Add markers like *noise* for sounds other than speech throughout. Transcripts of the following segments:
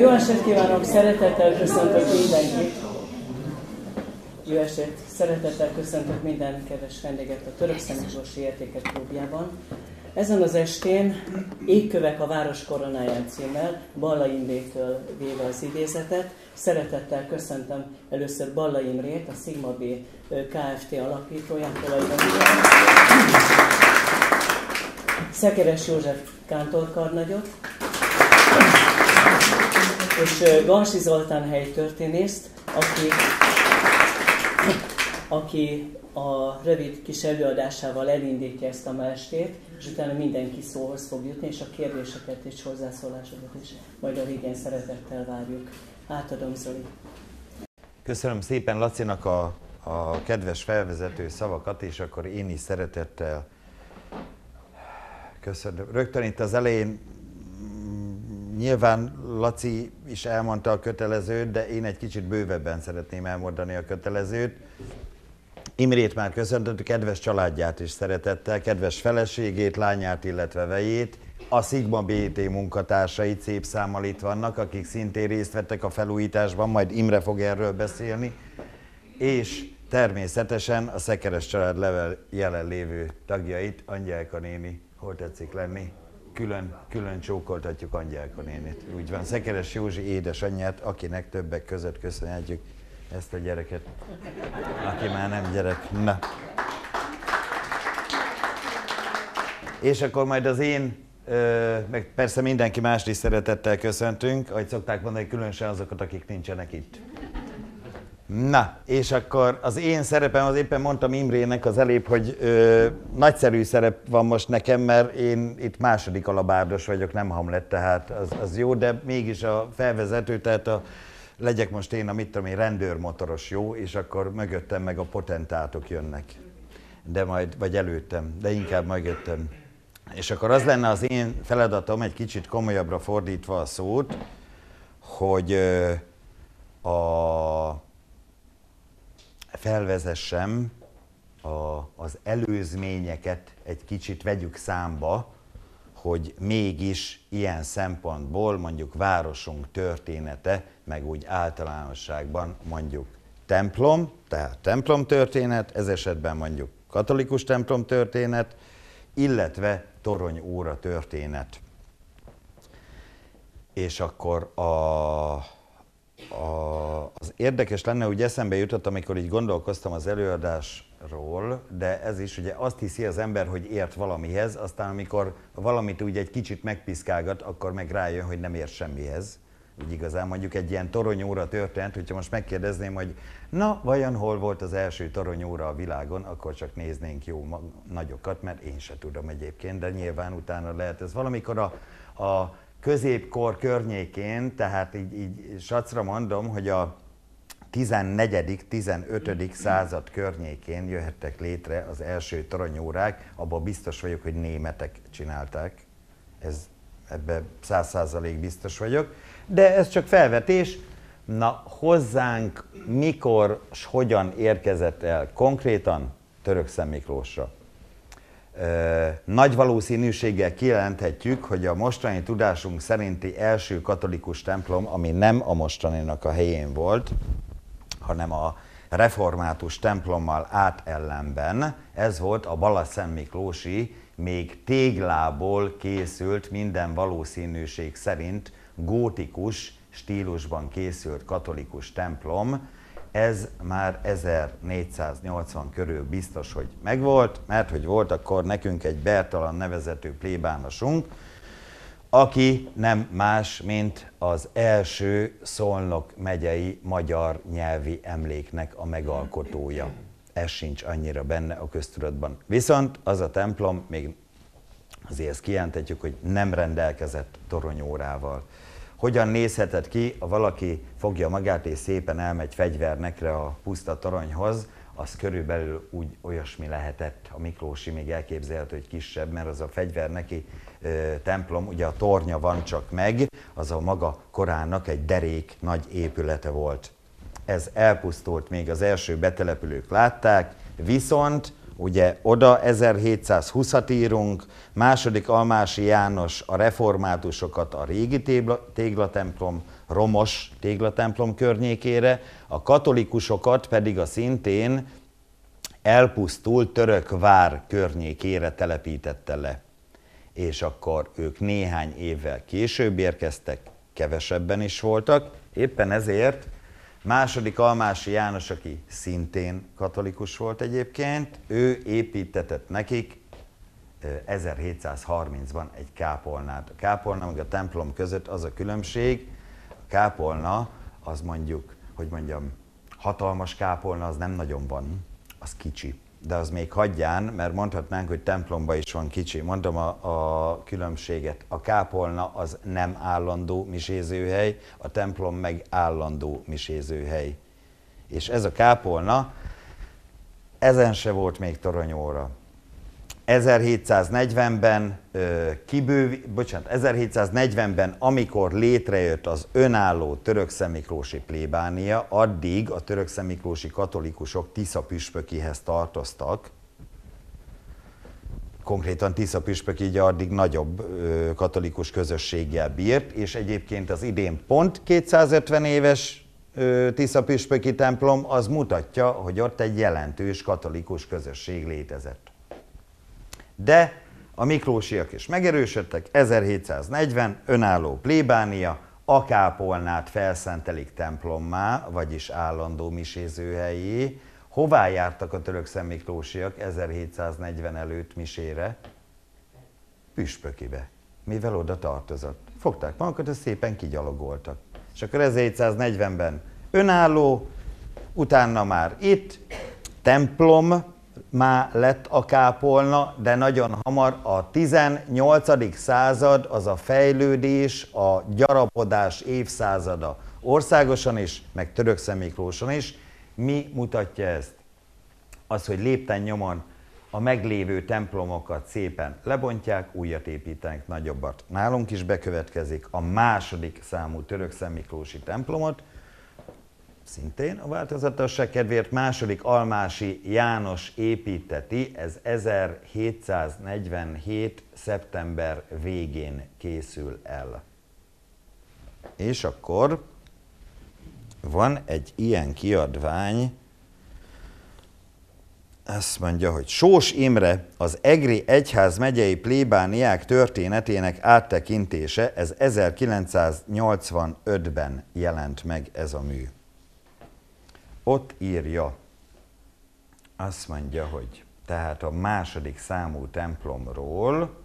Jó estét kívánok, szeretettel köszöntök mindenkit. Jó estét, szeretettel köszöntök minden kedves vendéget a Török Szemiklósi Értékek Klubjában. Ezen az estén Égkövek a város koronáján címmel Balla Imrétől véve az idézetet. Szeretettel köszöntöm először Balla Imrét, a Sigma B Kft. alapítóját, Szekeres József kántorkarnagyot, és Gansi Zoltán helyi történészt, aki, aki a rövid kis előadásával elindítja ezt a mestét, és utána mindenki szóhoz fog jutni, és a kérdéseket és hozzászólásokat is majd a végén szeretettel várjuk. Átadom Zoli. Köszönöm szépen Lacinak a, a kedves felvezető szavakat, és akkor én is szeretettel köszönöm. Rögtön itt az elején nyilván Laci is elmondta a kötelezőt, de én egy kicsit bővebben szeretném elmondani a kötelezőt. Imrét már köszöntött, kedves családját is szeretettel, kedves feleségét, lányát, illetve vejét, a Sigma BT munkatársait szép számmal itt vannak, akik szintén részt vettek a felújításban, majd Imre fog erről beszélni, és természetesen a Szekeres család level jelenlévő tagjait, Angyelka néni, hol tetszik lenni? Külön, külön csókoltatjuk Angyálka nénit. Úgy van, Szekeres Józsi édesanyját, akinek többek között köszönhetjük ezt a gyereket, aki már nem gyerek. Na. És akkor majd az én, meg persze mindenki mást is szeretettel köszöntünk, ahogy szokták mondani, különösen azokat, akik nincsenek itt. Na, és akkor az én szerepem, az éppen mondtam Imrének az elébb, hogy ö, nagyszerű szerep van most nekem, mert én itt második alabárdos vagyok, nem Hamlet, tehát az, az jó, de mégis a felvezető, tehát a, legyek most én a tudom én, rendőrmotoros jó, és akkor mögöttem meg a potentátok jönnek. De majd, vagy előttem, de inkább mögöttem. És akkor az lenne az én feladatom, egy kicsit komolyabbra fordítva a szót, hogy ö, a felvezessem a, az előzményeket, egy kicsit vegyük számba, hogy mégis ilyen szempontból mondjuk városunk története, meg úgy általánosságban mondjuk templom, tehát templom történet, ez esetben mondjuk katolikus templom történet, illetve torony óra történet. És akkor a, a, érdekes lenne, hogy eszembe jutott, amikor így gondolkoztam az előadásról, de ez is ugye azt hiszi az ember, hogy ért valamihez, aztán amikor valamit úgy egy kicsit megpiszkálgat, akkor meg rájön, hogy nem ért semmihez. Úgy igazán mondjuk egy ilyen toronyóra történt, hogyha most megkérdezném, hogy na, vajon hol volt az első toronyóra a világon, akkor csak néznénk jó nagyokat, mert én se tudom egyébként, de nyilván utána lehet ez valamikor a, a középkor környékén, tehát így, így sacra mondom, hogy a 14. 15. század környékén jöhettek létre az első toronyórák, abban biztos vagyok, hogy németek csinálták. Ez, ebbe száz százalék biztos vagyok. De ez csak felvetés. Na, hozzánk mikor és hogyan érkezett el konkrétan Török Miklósra? nagy valószínűséggel kijelenthetjük, hogy a mostani tudásunk szerinti első katolikus templom, ami nem a mostaninak a helyén volt, hanem a református templommal átellenben, ez volt a Balaszent Miklósi, még téglából készült minden valószínűség szerint gótikus stílusban készült katolikus templom, ez már 1480 körül biztos, hogy megvolt, mert hogy volt akkor nekünk egy Bertalan nevezető plébánosunk, aki nem más, mint az első Szolnok megyei magyar nyelvi emléknek a megalkotója. Ez sincs annyira benne a köztudatban. Viszont az a templom, még azért ezt kijelenthetjük, hogy nem rendelkezett toronyórával hogyan nézhetett ki, ha valaki fogja magát és szépen elmegy fegyvernekre a puszta toronyhoz, az körülbelül úgy olyasmi lehetett, a Miklósi még elképzelhető, hogy kisebb, mert az a fegyver neki templom, ugye a tornya van csak meg, az a maga korának egy derék nagy épülete volt. Ez elpusztult, még az első betelepülők látták, viszont Ugye oda 1720-at írunk, második Almási János a reformátusokat a régi téglatemplom romos téglatemplom környékére, a katolikusokat pedig a szintén elpusztult török vár környékére telepítette le. És akkor ők néhány évvel később érkeztek, kevesebben is voltak, éppen ezért második Almási János, aki szintén katolikus volt egyébként, ő építetett nekik 1730-ban egy kápolnát. A kápolna meg a templom között az a különbség, a kápolna az mondjuk, hogy mondjam, hatalmas kápolna az nem nagyon van, az kicsi. De az még hagyján, mert mondhatnánk, hogy templomba is van kicsi. Mondom a, a különbséget. A kápolna az nem állandó misézőhely, a templom meg állandó misézőhely. És ez a kápolna, ezen se volt még toronyóra. 1740-ben kibőv, bocsánat, 1740-ben, amikor létrejött az önálló török Miklósi plébánia, addig a török Miklósi katolikusok Tisza püspökihez tartoztak, konkrétan Tisza püspök így addig nagyobb katolikus közösséggel bírt, és egyébként az idén pont 250 éves Tisza püspöki templom, az mutatja, hogy ott egy jelentős katolikus közösség létezett. De a Miklósiak is megerősödtek, 1740 önálló plébánia, Akápolnát felszentelik templommá, vagyis állandó misézőhelyé. Hová jártak a török Miklósiak 1740 előtt misére? Püspökibe, mivel oda tartozott. Fogták magukat, és szépen kigyalogoltak. És akkor 1740-ben önálló, utána már itt templom, már lett a kápolna, de nagyon hamar a 18. század az a fejlődés, a gyarapodás évszázada. Országosan is, meg török Miklóson is. Mi mutatja ezt? Az, hogy lépten nyomon a meglévő templomokat szépen lebontják, újat építenek, nagyobbat. Nálunk is bekövetkezik a második számú török Miklósi templomot, szintén a változatosság kedvéért második Almási János építeti, ez 1747. szeptember végén készül el. És akkor van egy ilyen kiadvány, azt mondja, hogy Sós Imre az Egri Egyház megyei plébániák történetének áttekintése, ez 1985-ben jelent meg ez a mű ott írja, azt mondja, hogy tehát a második számú templomról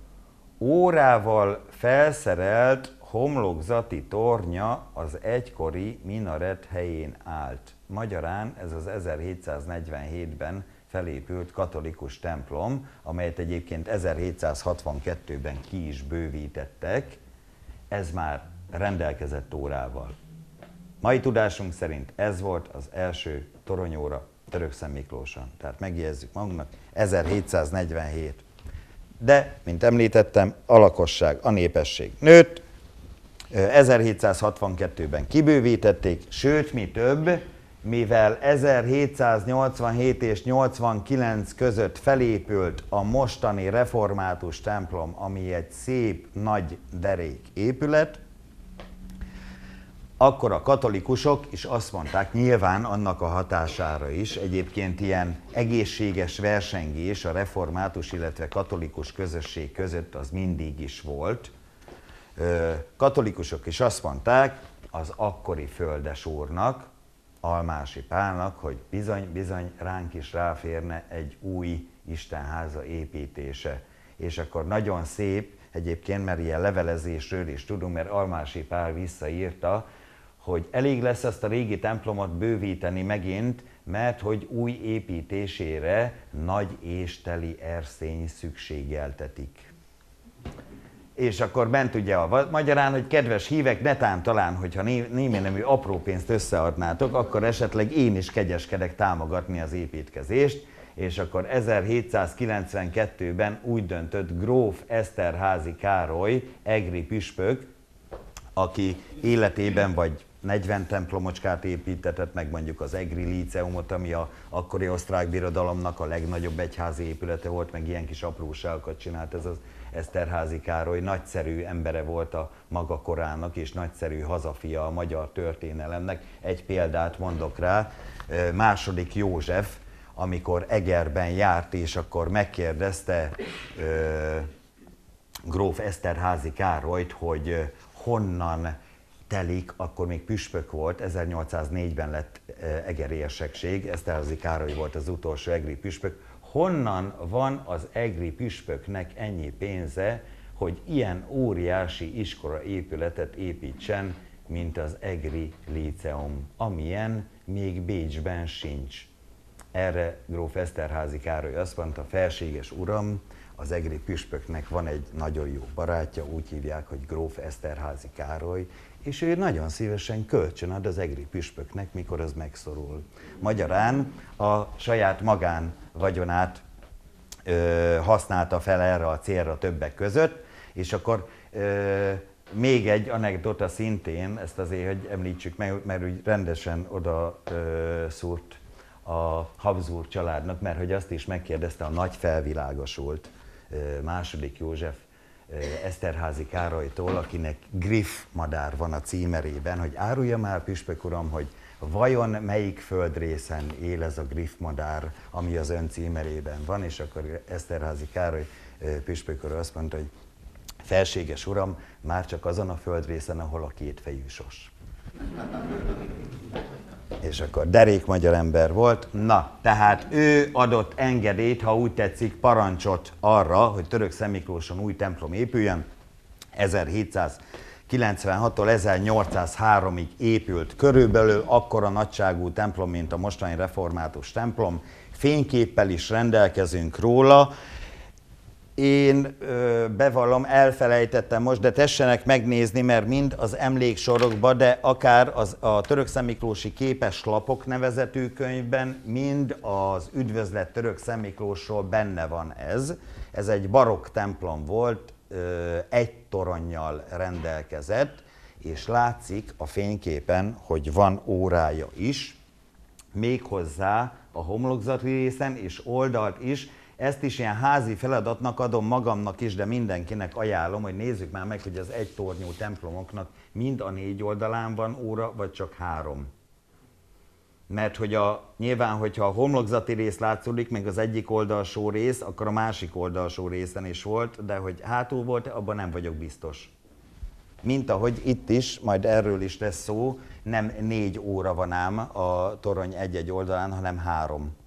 órával felszerelt homlokzati tornya az egykori minaret helyén állt. Magyarán ez az 1747-ben felépült katolikus templom, amelyet egyébként 1762-ben ki is bővítettek, ez már rendelkezett órával. Mai tudásunk szerint ez volt az első toronyóra Törökszent Miklóson. Tehát megjegyezzük magunknak, 1747. De, mint említettem, a lakosság, a népesség nőtt, 1762-ben kibővítették, sőt, mi több, mivel 1787 és 89 között felépült a mostani református templom, ami egy szép, nagy derék épület, akkor a katolikusok is azt mondták, nyilván annak a hatására is, egyébként ilyen egészséges versengés a református, illetve katolikus közösség között az mindig is volt. Katolikusok is azt mondták az akkori földes úrnak, Almási Pálnak, hogy bizony, bizony ránk is ráférne egy új Istenháza építése. És akkor nagyon szép, egyébként, mert ilyen levelezésről is tudunk, mert Almási Pál visszaírta, hogy elég lesz ezt a régi templomot bővíteni megint, mert hogy új építésére nagy és teli erszény szükségeltetik. És akkor bent ugye a magyarán, hogy kedves hívek, netán talán, hogyha némi nemű apró pénzt összeadnátok, akkor esetleg én is kegyeskedek támogatni az építkezést, és akkor 1792-ben úgy döntött gróf Eszterházi Károly, egri püspök, aki életében vagy 40 templomocskát építetett, meg mondjuk az Egri Líceumot, ami a akkori osztrák birodalomnak a legnagyobb egyházi épülete volt, meg ilyen kis apróságokat csinált ez az Eszterházi Károly nagyszerű embere volt a maga korának, és nagyszerű hazafia a magyar történelemnek. Egy példát mondok rá, második József, amikor Egerben járt, és akkor megkérdezte ö, gróf Eszterházi Károlyt, hogy honnan telik, akkor még püspök volt, 1804-ben lett egeri érsekség, Eszterházi Károly volt az utolsó egri püspök. Honnan van az egri püspöknek ennyi pénze, hogy ilyen óriási iskola épületet építsen, mint az egri líceum, amilyen még Bécsben sincs. Erre gróf Eszterházi Károly azt mondta, felséges uram, az egri püspöknek van egy nagyon jó barátja, úgy hívják, hogy gróf Eszterházi Károly, és ő nagyon szívesen kölcsön ad az egri püspöknek, mikor az megszorul. Magyarán a saját magán vagyonát ö, használta fel erre a célra többek között, és akkor ö, még egy anekdota szintén, ezt azért, hogy említsük meg, mert úgy rendesen oda ö, szúrt a Habsburg családnak, mert hogy azt is megkérdezte a nagy felvilágosult ö, második József Eszterházi Károlytól, akinek Griff madár van a címerében, hogy árulja már püspök uram, hogy vajon melyik földrészen él ez a Griff madár, ami az ön címerében van, és akkor Eszterházi Károly püspök úr azt mondta, hogy felséges uram, már csak azon a földrészen, ahol a kétfejű sos és akkor derék magyar ember volt. Na, tehát ő adott engedélyt, ha úgy tetszik, parancsot arra, hogy Török Szemiklóson új templom épüljön. 1796-tól 1803-ig épült körülbelül akkora nagyságú templom, mint a mostani református templom. Fényképpel is rendelkezünk róla. Én ö, bevallom, elfelejtettem most, de tessenek megnézni, mert mind az emléksorokban, de akár az, a Török Szemiklósi Képes Lapok nevezetű könyvben, mind az Üdvözlet Török Szemiklósról benne van ez. Ez egy barokk templom volt, ö, egy toronnyal rendelkezett, és látszik a fényképen, hogy van órája is, méghozzá a homlokzati részen és oldalt is, ezt is ilyen házi feladatnak adom magamnak is, de mindenkinek ajánlom, hogy nézzük már meg, hogy az egy tornyú templomoknak mind a négy oldalán van óra, vagy csak három. Mert hogy a, nyilván, hogyha a homlokzati rész látszódik, meg az egyik oldalsó rész, akkor a másik oldalsó részen is volt, de hogy hátul volt, abban nem vagyok biztos. Mint ahogy itt is, majd erről is lesz szó, nem négy óra van ám a torony egy-egy oldalán, hanem három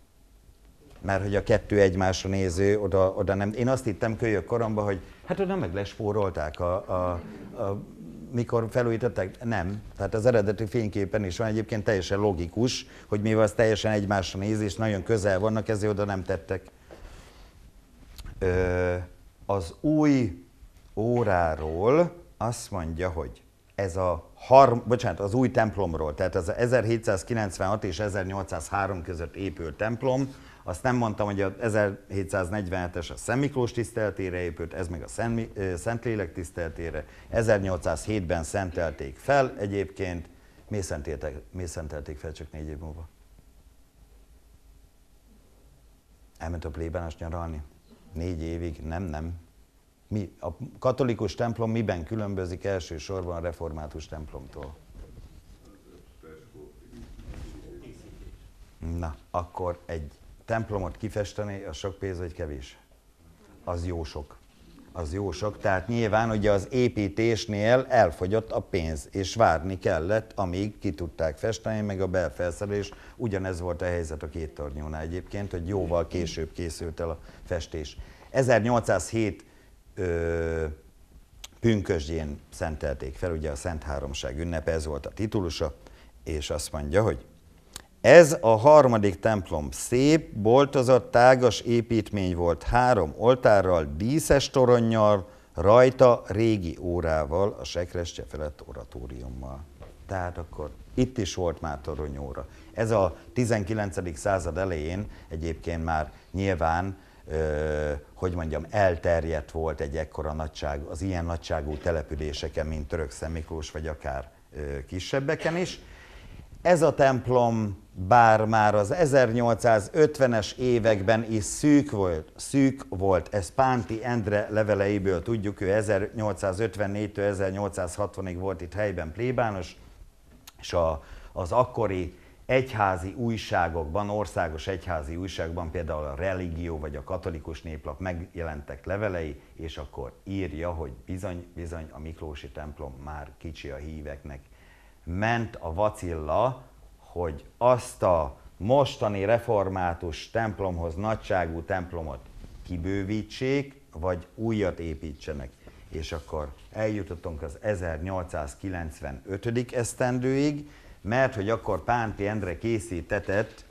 mert hogy a kettő egymásra néző, oda, oda nem. Én azt hittem kölyök koromban, hogy hát oda meg lespórolták a, a, a mikor felújították? Nem. Tehát az eredeti fényképen is van egyébként teljesen logikus, hogy mivel az teljesen egymásra néz, és nagyon közel vannak, ezért oda nem tettek. Ö, az új óráról azt mondja, hogy ez a harm, bocsánat, az új templomról, tehát az 1796 és 1803 között épült templom, azt nem mondtam, hogy a 1747-es a Szent Miklós tiszteltére épült, ez meg a Szent, Szentlélek tiszteltére. 1807-ben szentelték fel egyébként. Mi szentelték, mi szentelték fel csak négy év múlva? Elment a plébános nyaralni? Négy évig? Nem, nem. Mi, a katolikus templom miben különbözik elsősorban a református templomtól? Na, akkor egy templomot kifesteni, az sok pénz vagy kevés? Az jó sok. Az jó sok. Tehát nyilván ugye az építésnél elfogyott a pénz, és várni kellett, amíg ki tudták festeni, meg a belfelszerelés. Ugyanez volt a helyzet a két tornyónál egyébként, hogy jóval később készült el a festés. 1807 ö, pünkösdjén szentelték fel, ugye a Szent Háromság ünnepe, ez volt a titulusa, és azt mondja, hogy ez a harmadik templom szép, boltozott, tágas építmény volt három oltárral, díszes toronnyal, rajta régi órával, a sekrestje felett oratóriummal. Tehát akkor itt is volt már toronyóra. Ez a 19. század elején egyébként már nyilván, ö, hogy mondjam, elterjedt volt egy ekkora nagyság, az ilyen nagyságú településeken, mint Török Miklós, vagy akár ö, kisebbeken is. Ez a templom bár már az 1850-es években is szűk volt, szűk volt, ez Pánti Endre leveleiből tudjuk, ő 1854-től 1860-ig volt itt helyben plébános, és a, az akkori egyházi újságokban, országos egyházi újságban, például a Religió vagy a Katolikus Néplap megjelentek levelei, és akkor írja, hogy bizony, bizony a Miklósi templom már kicsi a híveknek. Ment a vacilla, hogy azt a mostani református templomhoz nagyságú templomot kibővítsék, vagy újat építsenek. És akkor eljutottunk az 1895. esztendőig, mert hogy akkor Pánti Endre készítetett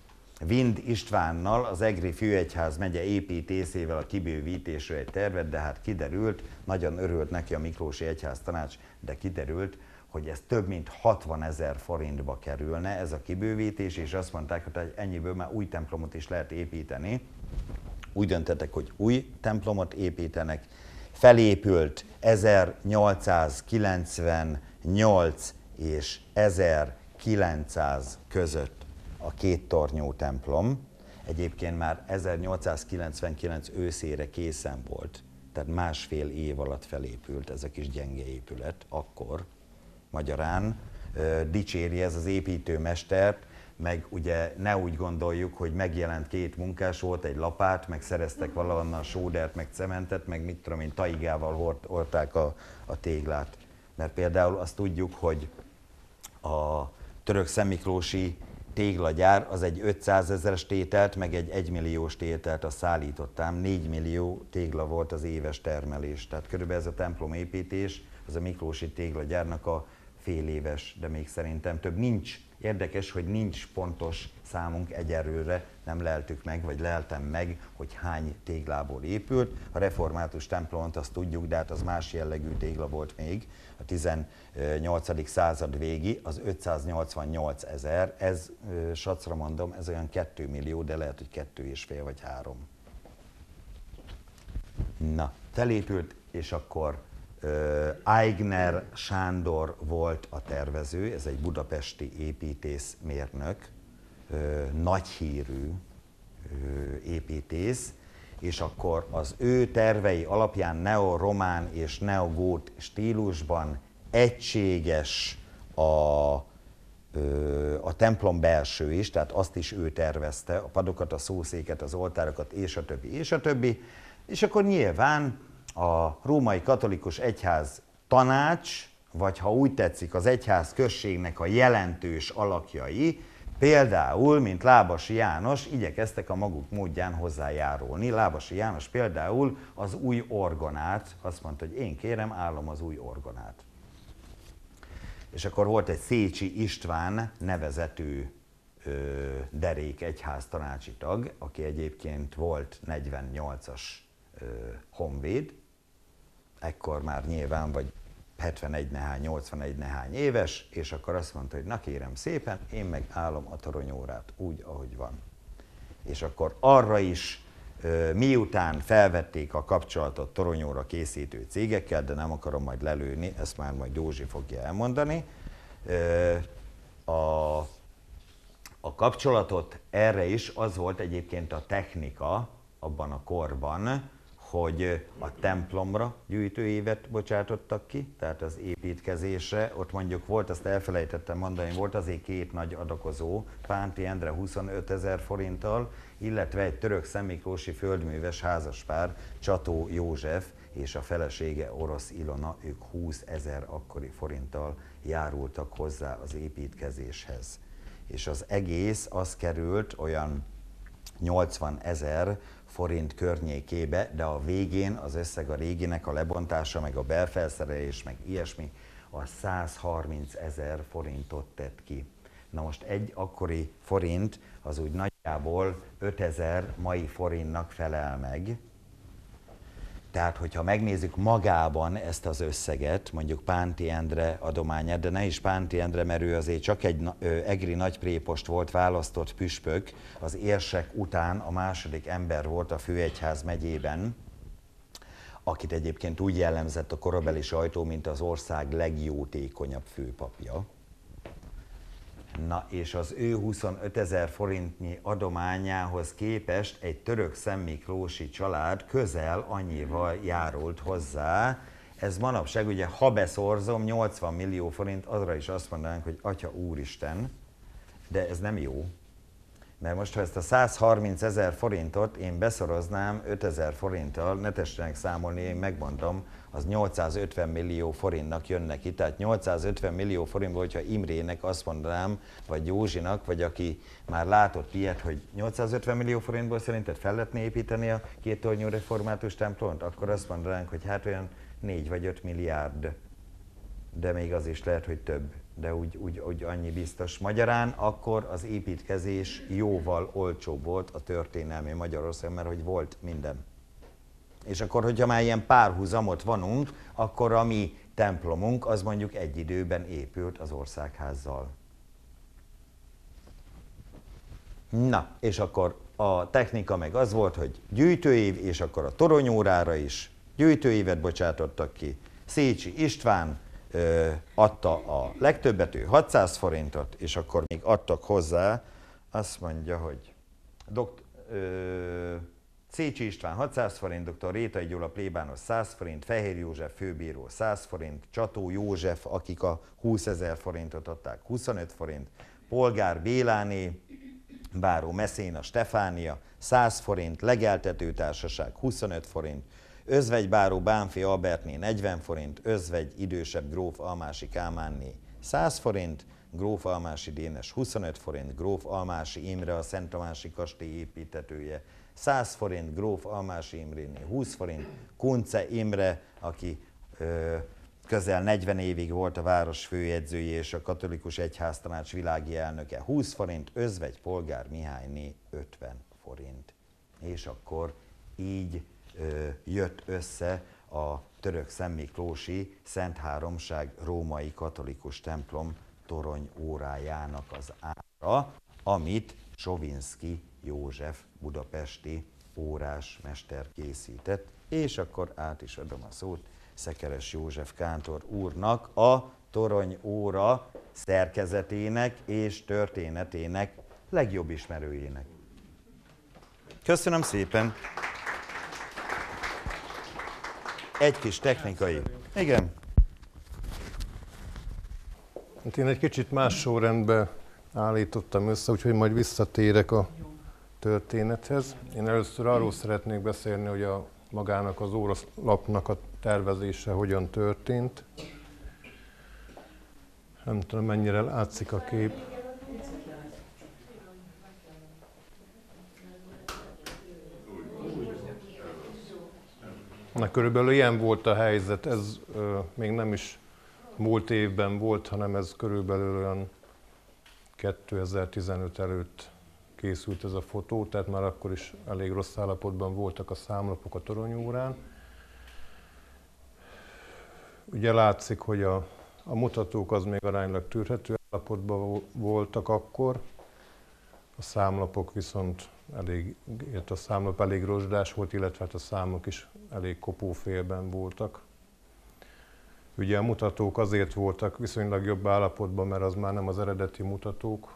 Vind Istvánnal, az Egri Főegyház megye építészével a kibővítésről egy tervet, de hát kiderült, nagyon örült neki a Miklósi Egyház tanács, de kiderült, hogy ez több mint 60 ezer forintba kerülne ez a kibővítés, és azt mondták, hogy ennyiből már új templomot is lehet építeni. Úgy döntettek, hogy új templomot építenek. Felépült 1898 és 1900 között a két tornyú templom. Egyébként már 1899 őszére készen volt, tehát másfél év alatt felépült ez a kis gyenge épület akkor, magyarán dicséri ez az építőmestert, meg ugye ne úgy gondoljuk, hogy megjelent két munkás, volt egy lapát, meg szereztek valahonnan sódert, meg cementet, meg mit tudom én, taigával hordták a, a téglát. Mert például azt tudjuk, hogy a török szemiklósi téglagyár az egy 500 ezeres tételt, meg egy 1 milliós tételt azt szállítottam. 4 millió tégla volt az éves termelés. Tehát körülbelül ez a templom építés, az a Miklósi téglagyárnak a fél éves, de még szerintem több. Nincs, érdekes, hogy nincs pontos számunk egyelőre, nem leltük meg, vagy leltem meg, hogy hány téglából épült. A református templomot azt tudjuk, de hát az más jellegű tégla volt még. A 18. század végi, az 588 ezer, ez, sacra mondom, ez olyan 2 millió, de lehet, hogy kettő és fél vagy három. Na, felépült, és akkor Aigner Sándor volt a tervező, ez egy budapesti építészmérnök, nagyhírű építész, és akkor az ő tervei alapján neoromán és neogót stílusban egységes a, a templom belső is, tehát azt is ő tervezte, a padokat, a szószéket, az oltárokat, és a többi, és a többi. És akkor nyilván a római katolikus egyház tanács, vagy ha úgy tetszik, az egyház községnek a jelentős alakjai, például, mint Lábasi János, igyekeztek a maguk módján hozzájárulni. Lábasi János például az új orgonát, azt mondta, hogy én kérem, állom az új orgonát. És akkor volt egy Szécsi István nevezetű ö, derék egyház tanácsi tag, aki egyébként volt 48-as honvéd, ekkor már nyilván vagy 71 nehány, 81 nehány éves, és akkor azt mondta, hogy na kérem szépen, én meg állom a toronyórát úgy, ahogy van. És akkor arra is, miután felvették a kapcsolatot toronyóra készítő cégekkel, de nem akarom majd lelőni, ezt már majd Józsi fogja elmondani, a, a kapcsolatot erre is az volt egyébként a technika abban a korban, hogy a templomra gyűjtőévet bocsátottak ki, tehát az építkezésre. Ott mondjuk volt, azt elfelejtettem mondani, volt azért két nagy adakozó, Pánti Endre 25 ezer forinttal, illetve egy török szemiklósi földműves házaspár, Csató József és a felesége Orosz Ilona, ők 20 ezer akkori forinttal járultak hozzá az építkezéshez. És az egész az került olyan 80 ezer forint környékébe, de a végén az összeg a réginek a lebontása, meg a belfelszerelés, meg ilyesmi, a 130 ezer forintot tett ki. Na most egy akkori forint az úgy nagyjából 5000 mai forintnak felel meg, tehát, hogyha megnézzük magában ezt az összeget, mondjuk Pánti Endre adományát, de ne is Pánti Endre, mert ő azért csak egy egri nagyprépost volt, választott püspök, az érsek után a második ember volt a főegyház megyében, akit egyébként úgy jellemzett a korabeli sajtó, mint az ország legjótékonyabb főpapja. Na és az ő 25 ezer forintnyi adományához képest egy török Szentmiklósi család közel annyival járult hozzá. Ez manapság ugye, ha beszorzom, 80 millió forint, azra is azt mondanánk, hogy Atya Úristen, de ez nem jó. Mert most, ha ezt a 130 ezer forintot én beszoroznám 5 ezer forinttal, ne tessenek számolni, én megmondom, az 850 millió forintnak jön neki. Tehát 850 millió forintból, hogyha Imrének azt mondanám, vagy Józsinak, vagy aki már látott ilyet, hogy 850 millió forintból szerinted fel lehetne építeni a két tornyú református templont, akkor azt mondanánk, hogy hát olyan 4 vagy 5 milliárd, de még az is lehet, hogy több de úgy, úgy, úgy annyi biztos. Magyarán akkor az építkezés jóval olcsóbb volt a történelmi Magyarország, mert hogy volt minden. És akkor, hogyha már ilyen párhuzamot vanunk, akkor a mi templomunk az mondjuk egy időben épült az országházzal. Na, és akkor a technika meg az volt, hogy gyűjtőév, és akkor a toronyórára is gyűjtőévet bocsátottak ki. Szécsi István adta a legtöbbet, ő 600 forintot, és akkor még adtak hozzá, azt mondja, hogy dokt, ö, Szécsi István 600 forint, dr. Rétai Gyula plébános 100 forint, Fehér József főbíró 100 forint, Csató József, akik a 20 ezer forintot adták, 25 forint, Polgár Béláné, Báró Messzéna Stefánia 100 forint, Legeltető Társaság 25 forint, Özvegy Báró Bánfi Albertné 40 forint, Özvegy idősebb gróf Almási Kálmánné 100 forint, gróf Almási Dénes 25 forint, gróf Almási Imre a Szent Tamási kastély építetője 100 forint, gróf Almási Imréné 20 forint, Kunce Imre, aki ö, közel 40 évig volt a város főjegyzője és a katolikus egyháztanács világi elnöke 20 forint, Özvegy Polgár Mihályné 50 forint. És akkor így jött össze a török Szentmiklósi Szent Háromság római katolikus templom torony órájának az ára, amit Sovinski József budapesti órás mester készített, és akkor át is adom a szót Szekeres József Kántor úrnak, a torony óra szerkezetének és történetének legjobb ismerőjének. Köszönöm szépen! Egy kis technikai. Igen. Hát én egy kicsit más sorrendben állítottam össze, úgyhogy majd visszatérek a történethez. Én először arról szeretnék beszélni, hogy a magának az óralapnak a tervezése hogyan történt. Nem tudom, mennyire látszik a kép. Na, körülbelül ilyen volt a helyzet. Ez ö, még nem is múlt évben volt, hanem ez körülbelül olyan 2015 előtt készült ez a fotó, tehát már akkor is elég rossz állapotban voltak a számlapok a toronyórán. Ugye látszik, hogy a, a mutatók az még aránylag tűrhető állapotban voltak akkor, a számlapok viszont elég, a számlap elég rozsdás volt, illetve hát a számok is elég kopófélben voltak. Ugye a mutatók azért voltak viszonylag jobb állapotban, mert az már nem az eredeti mutatók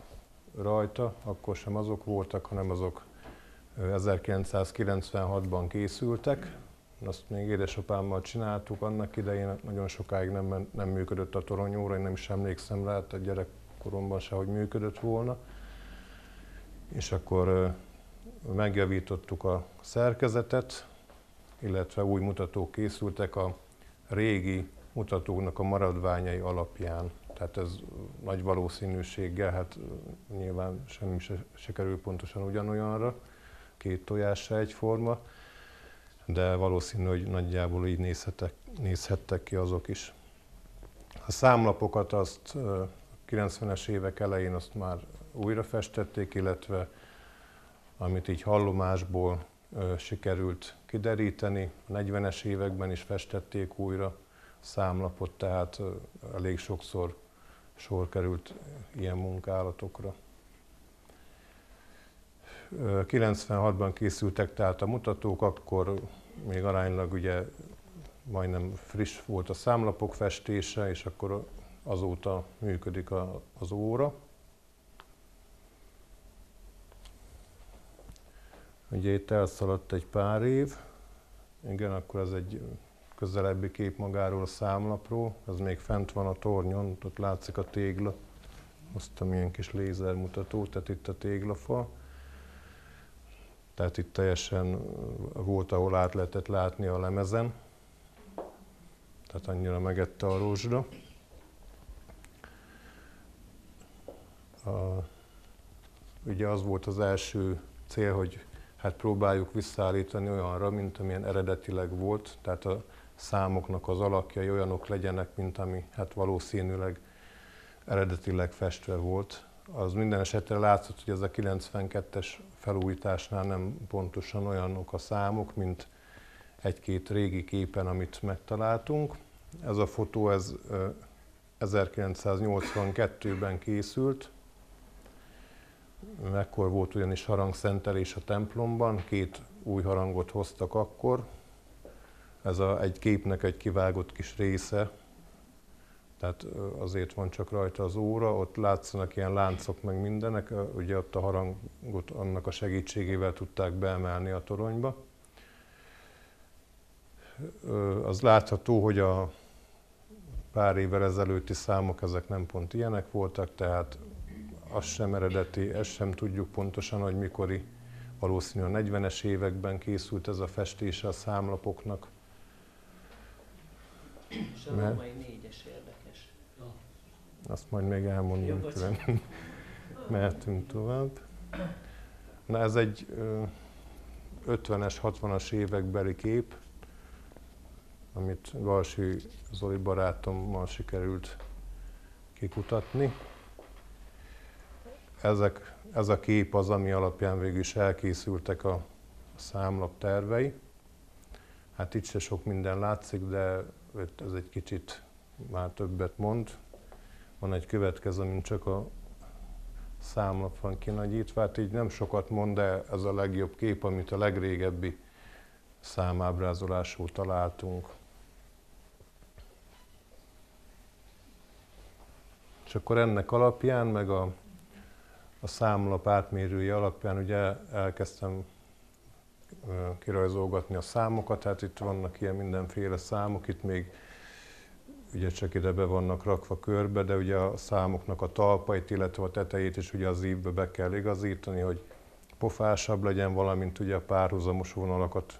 rajta, akkor sem azok voltak, hanem azok 1996-ban készültek. Azt még édesapámmal csináltuk annak idején, nagyon sokáig nem, nem működött a toronyóra, én nem is emlékszem rá, a gyerekkoromban se, hogy működött volna. És akkor megjavítottuk a szerkezetet, illetve új mutatók készültek a régi mutatóknak a maradványai alapján. Tehát ez nagy valószínűséggel, hát nyilván semmi se sikerül pontosan ugyanolyanra, két tojás se egyforma, de valószínű, hogy nagyjából így nézhettek, nézhettek ki azok is. A számlapokat azt 90-es évek elején azt már újra festették, illetve amit így hallomásból sikerült kideríteni. A 40-es években is festették újra számlapot, tehát elég sokszor sor került ilyen munkálatokra. 96-ban készültek tehát a mutatók, akkor még aránylag ugye majdnem friss volt a számlapok festése, és akkor azóta működik az óra. Ugye itt elszaladt egy pár év, igen, akkor ez egy közelebbi kép magáról a számlapról, ez még fent van a tornyon, ott látszik a tégla. Hoztam ilyen kis lézermutatót, tehát itt a téglafal. Tehát itt teljesen volt, ahol át lehetett látni a lemezen. Tehát annyira megette a rózsda. A, ugye az volt az első cél, hogy hát próbáljuk visszaállítani olyanra, mint amilyen eredetileg volt, tehát a számoknak az alakjai olyanok legyenek, mint ami hát valószínűleg eredetileg festve volt. Az minden esetre látszott, hogy ez a 92-es felújításnál nem pontosan olyanok a számok, mint egy-két régi képen, amit megtaláltunk. Ez a fotó ez 1982-ben készült, Ekkor volt ugyanis harangszentelés a templomban, két új harangot hoztak akkor. Ez a, egy képnek egy kivágott kis része, tehát azért van csak rajta az óra, ott látszanak ilyen láncok meg mindenek, ugye ott a harangot annak a segítségével tudták beemelni a toronyba. Az látható, hogy a pár évvel ezelőtti számok ezek nem pont ilyenek voltak, tehát az sem eredeti, ezt sem tudjuk pontosan, hogy mikori. Valószínűleg a 40-es években készült ez a festése a számlapoknak. És a római négyes érdekes. Azt majd még elmondom, külön. Mehetünk tovább. Na ez egy 50-es, 60-as évekbeli kép, amit Galsi Zoli barátommal sikerült kikutatni ezek, ez a kép az, ami alapján végül is elkészültek a számlap tervei. Hát itt se sok minden látszik, de ez egy kicsit már többet mond. Van egy következő, mint csak a számlap van kinagyítva, hát így nem sokat mond, de ez a legjobb kép, amit a legrégebbi számábrázolású találtunk. És akkor ennek alapján, meg a a számlap átmérője alapján ugye elkezdtem kirajzolgatni a számokat, hát itt vannak ilyen mindenféle számok, itt még ugye csak ide be vannak rakva körbe, de ugye a számoknak a talpait, illetve a tetejét is ugye az ívbe be kell igazítani, hogy pofásabb legyen, valamint ugye a párhuzamos vonalakat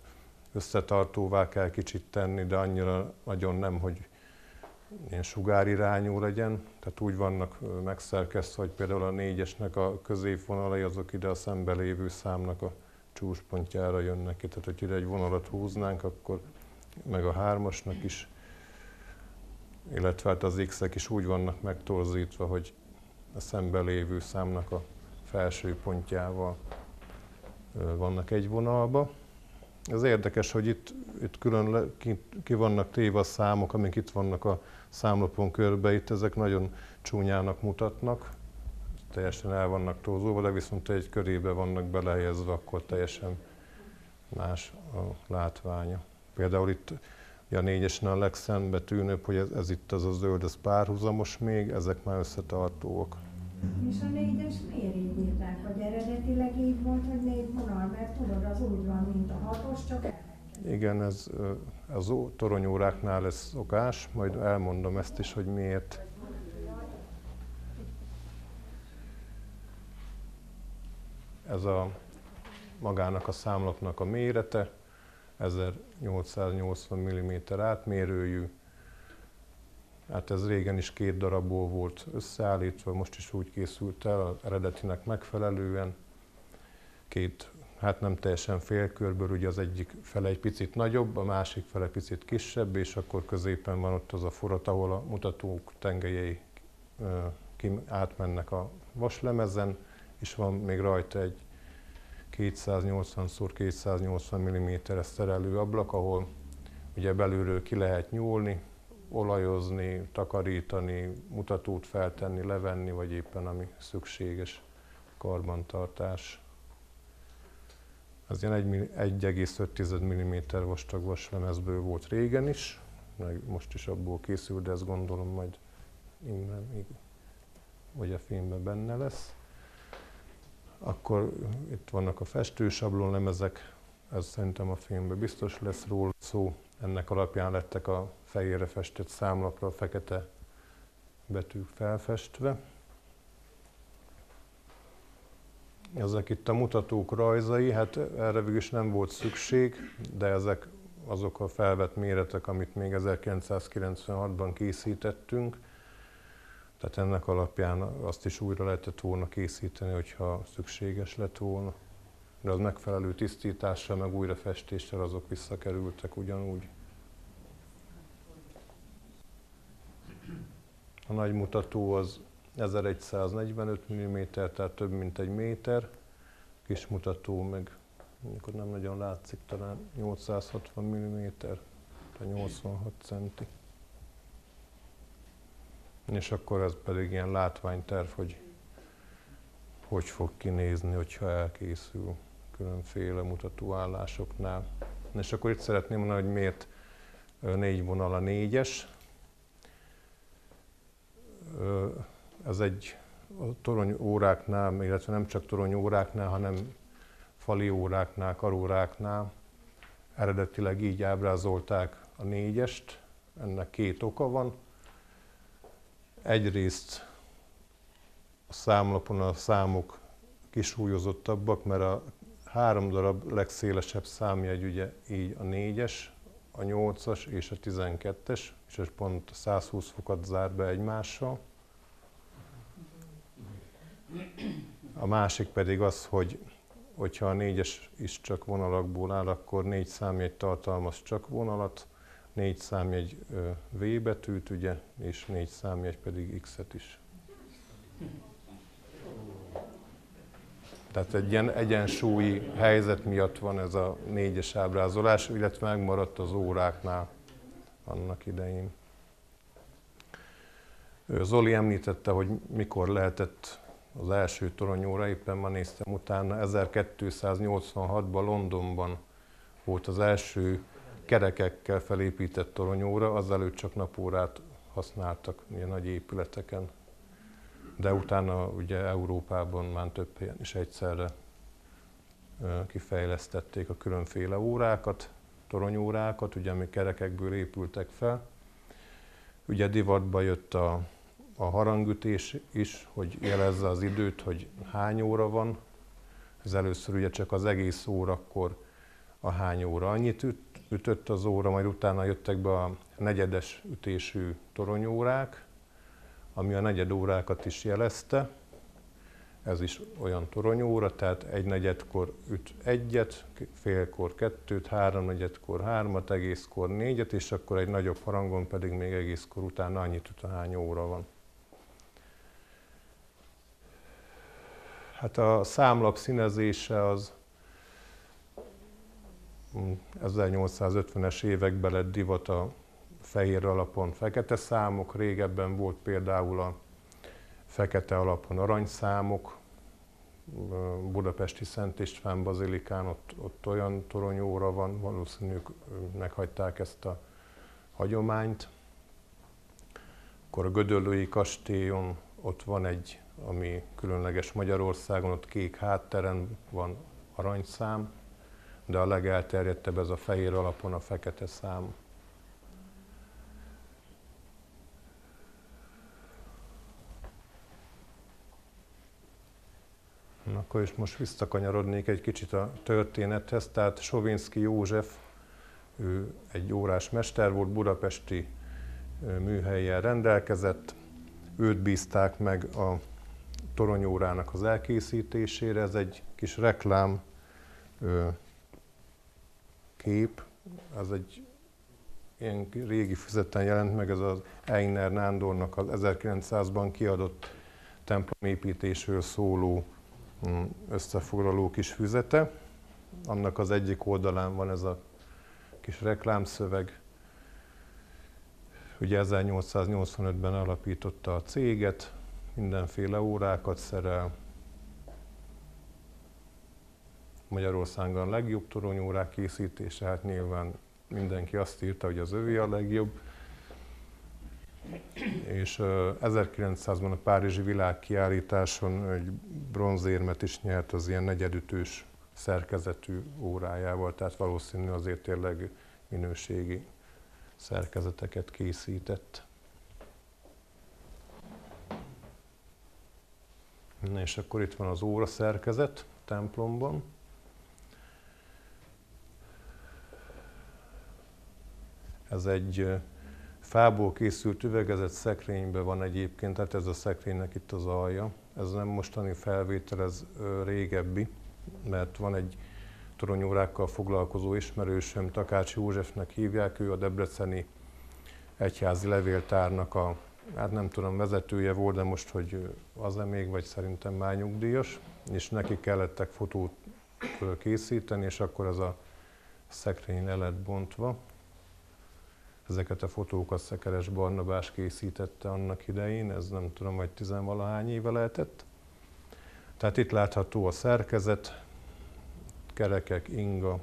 összetartóvá kell kicsit tenni, de annyira nagyon nem, hogy ilyen sugárirányú legyen, tehát úgy vannak megszerkesztve, hogy például a négyesnek a középvonalai azok ide a szembe lévő számnak a csúcspontjára jönnek ki. Tehát, hogy ide egy vonalat húznánk, akkor meg a hármasnak is, illetve hát az x-ek is úgy vannak megtorzítva, hogy a szembe lévő számnak a felső pontjával vannak egy vonalba. Ez érdekes, hogy itt, itt külön le, ki, ki vannak téve a számok, amik itt vannak a számlapon körbe, itt ezek nagyon csúnyának mutatnak, teljesen el vannak tózóva, de viszont egy körébe vannak belehelyezve, akkor teljesen más a látványa. Például itt a négyesen a legszembetűnőbb, hogy ez, ez itt az a zöld, ez párhuzamos még, ezek már összetartóak. És a négyes miért így írták? Hogy eredetileg így volt, hogy négy vonal, mert tudod, az úgy van, mint a hatos, csak Igen, ez az toronyóráknál ez szokás, majd elmondom ezt is, hogy miért. Ez a magának a számlapnak a mérete, 1880 mm átmérőjű, Hát ez régen is két darabból volt összeállítva, most is úgy készült el, az eredetinek megfelelően. Két, hát nem teljesen félkörből, ugye az egyik fele egy picit nagyobb, a másik fele picit kisebb, és akkor középen van ott az a forrat, ahol a mutatók tengelyei átmennek a vaslemezen, és van még rajta egy 280x280 mm-es szerelő ablak, ahol ugye belülről ki lehet nyúlni, olajozni, takarítani, mutatót feltenni, levenni, vagy éppen ami szükséges karbantartás. Ez ilyen 1,5 mm vastag vaslemezből volt régen is, meg most is abból készül, de ezt gondolom majd innen még, vagy a filmben benne lesz. Akkor itt vannak a festősablonlemezek, ez szerintem a filmben biztos lesz róla szó. Ennek alapján lettek a fejére festett számlapra a fekete betűk felfestve. Ezek itt a mutatók rajzai, hát erre végül is nem volt szükség, de ezek azok a felvett méretek, amit még 1996-ban készítettünk. Tehát ennek alapján azt is újra lehetett volna készíteni, hogyha szükséges lett volna. De az megfelelő tisztítással, meg újrafestéssel azok visszakerültek ugyanúgy. A nagy mutató az 1145 mm, tehát több mint egy méter. Kis mutató meg, amikor nem nagyon látszik, talán 860 mm, tehát 86 centi. És akkor ez pedig ilyen látványterv, hogy hogy fog kinézni, hogyha elkészül különféle mutatóállásoknál. És akkor itt szeretném mondani, hogy miért négy vonal a négyes. Ez egy a torony óráknál, illetve nem csak torony óráknál, hanem fali óráknál, karóráknál eredetileg így ábrázolták a négyest. Ennek két oka van. Egyrészt a számlapon a számok kisúlyozottabbak, mert a három darab legszélesebb számjegy ugye így a négyes, a 8-as és a 12-es, és ez pont 120 fokat zár be egymással. A másik pedig az, hogy hogyha a négyes is csak vonalakból áll, akkor négy számjegy tartalmaz csak vonalat, négy számjegy V betűt, ugye, és négy számjegy pedig X-et is. Tehát egy ilyen egyensúlyi helyzet miatt van ez a négyes ábrázolás, illetve megmaradt az óráknál annak idején. Zoli említette, hogy mikor lehetett az első toronyóra, éppen ma néztem utána, 1286-ban Londonban volt az első kerekekkel felépített toronyóra, azelőtt csak napórát használtak ilyen nagy épületeken. De utána ugye Európában már több helyen is egyszerre kifejlesztették a különféle órákat, toronyórákat, ugye ami kerekekből épültek fel. Ugye divatba jött a a harangütés is, hogy jelezze az időt, hogy hány óra van. Ez először ugye csak az egész órakor a hány óra. Annyit üt, ütött az óra, majd utána jöttek be a negyedes ütésű toronyórák, ami a negyed órákat is jelezte. Ez is olyan toronyóra, tehát egy negyedkor üt egyet, félkor kettőt, három negyedkor hármat, egészkor négyet, és akkor egy nagyobb harangon pedig még egészkor utána annyit üt, hány óra van. Hát a számlap színezése az 1850-es években lett divat a fehér alapon fekete számok, régebben volt például a fekete alapon aranyszámok, Budapesti Szent István Bazilikán, ott, ott olyan toronyóra van, valószínűleg meghagyták ezt a hagyományt. Akkor a Gödöllői kastélyon ott van egy ami különleges Magyarországon, ott kék hátteren van aranyszám, de a legelterjedtebb ez a fehér alapon a fekete szám. Akkor is most visszakanyarodnék egy kicsit a történethez. Tehát Sovinski József, ő egy órás mester volt, budapesti műhelyen rendelkezett. Őt bízták meg a toronyórának az elkészítésére. Ez egy kis reklám ö, kép, ez egy ilyen régi füzeten jelent meg, ez az Einer Nándornak az 1900-ban kiadott templomépítésről szóló mm, összefoglaló kis füzete. Annak az egyik oldalán van ez a kis reklámszöveg. Ugye 1885-ben alapította a céget, mindenféle órákat szerel. Magyarországon a legjobb toronyórák készítése, hát nyilván mindenki azt írta, hogy az övé a legjobb. és 1900-ban a Párizsi világkiállításon egy bronzérmet is nyert az ilyen negyedütős szerkezetű órájával, tehát valószínű azért tényleg minőségi szerkezeteket készített. Na és akkor itt van az óra szerkezet templomban. Ez egy fából készült üvegezett szekrényben van egyébként, tehát ez a szekrénynek itt az alja. Ez nem mostani felvétel, ez régebbi, mert van egy toronyórákkal foglalkozó ismerősöm, Takács Józsefnek hívják, ő a Debreceni Egyházi Levéltárnak a, hát nem tudom, vezetője volt, de most, hogy az-e még, vagy szerintem már nyugdíjas, és neki kellettek fotót készíteni, és akkor ez a szekrény le lett bontva. Ezeket a fotókat Szekeres Barnabás készítette annak idején, ez nem tudom, vagy tizenvalahány éve lehetett. Tehát itt látható a szerkezet, kerekek, inga,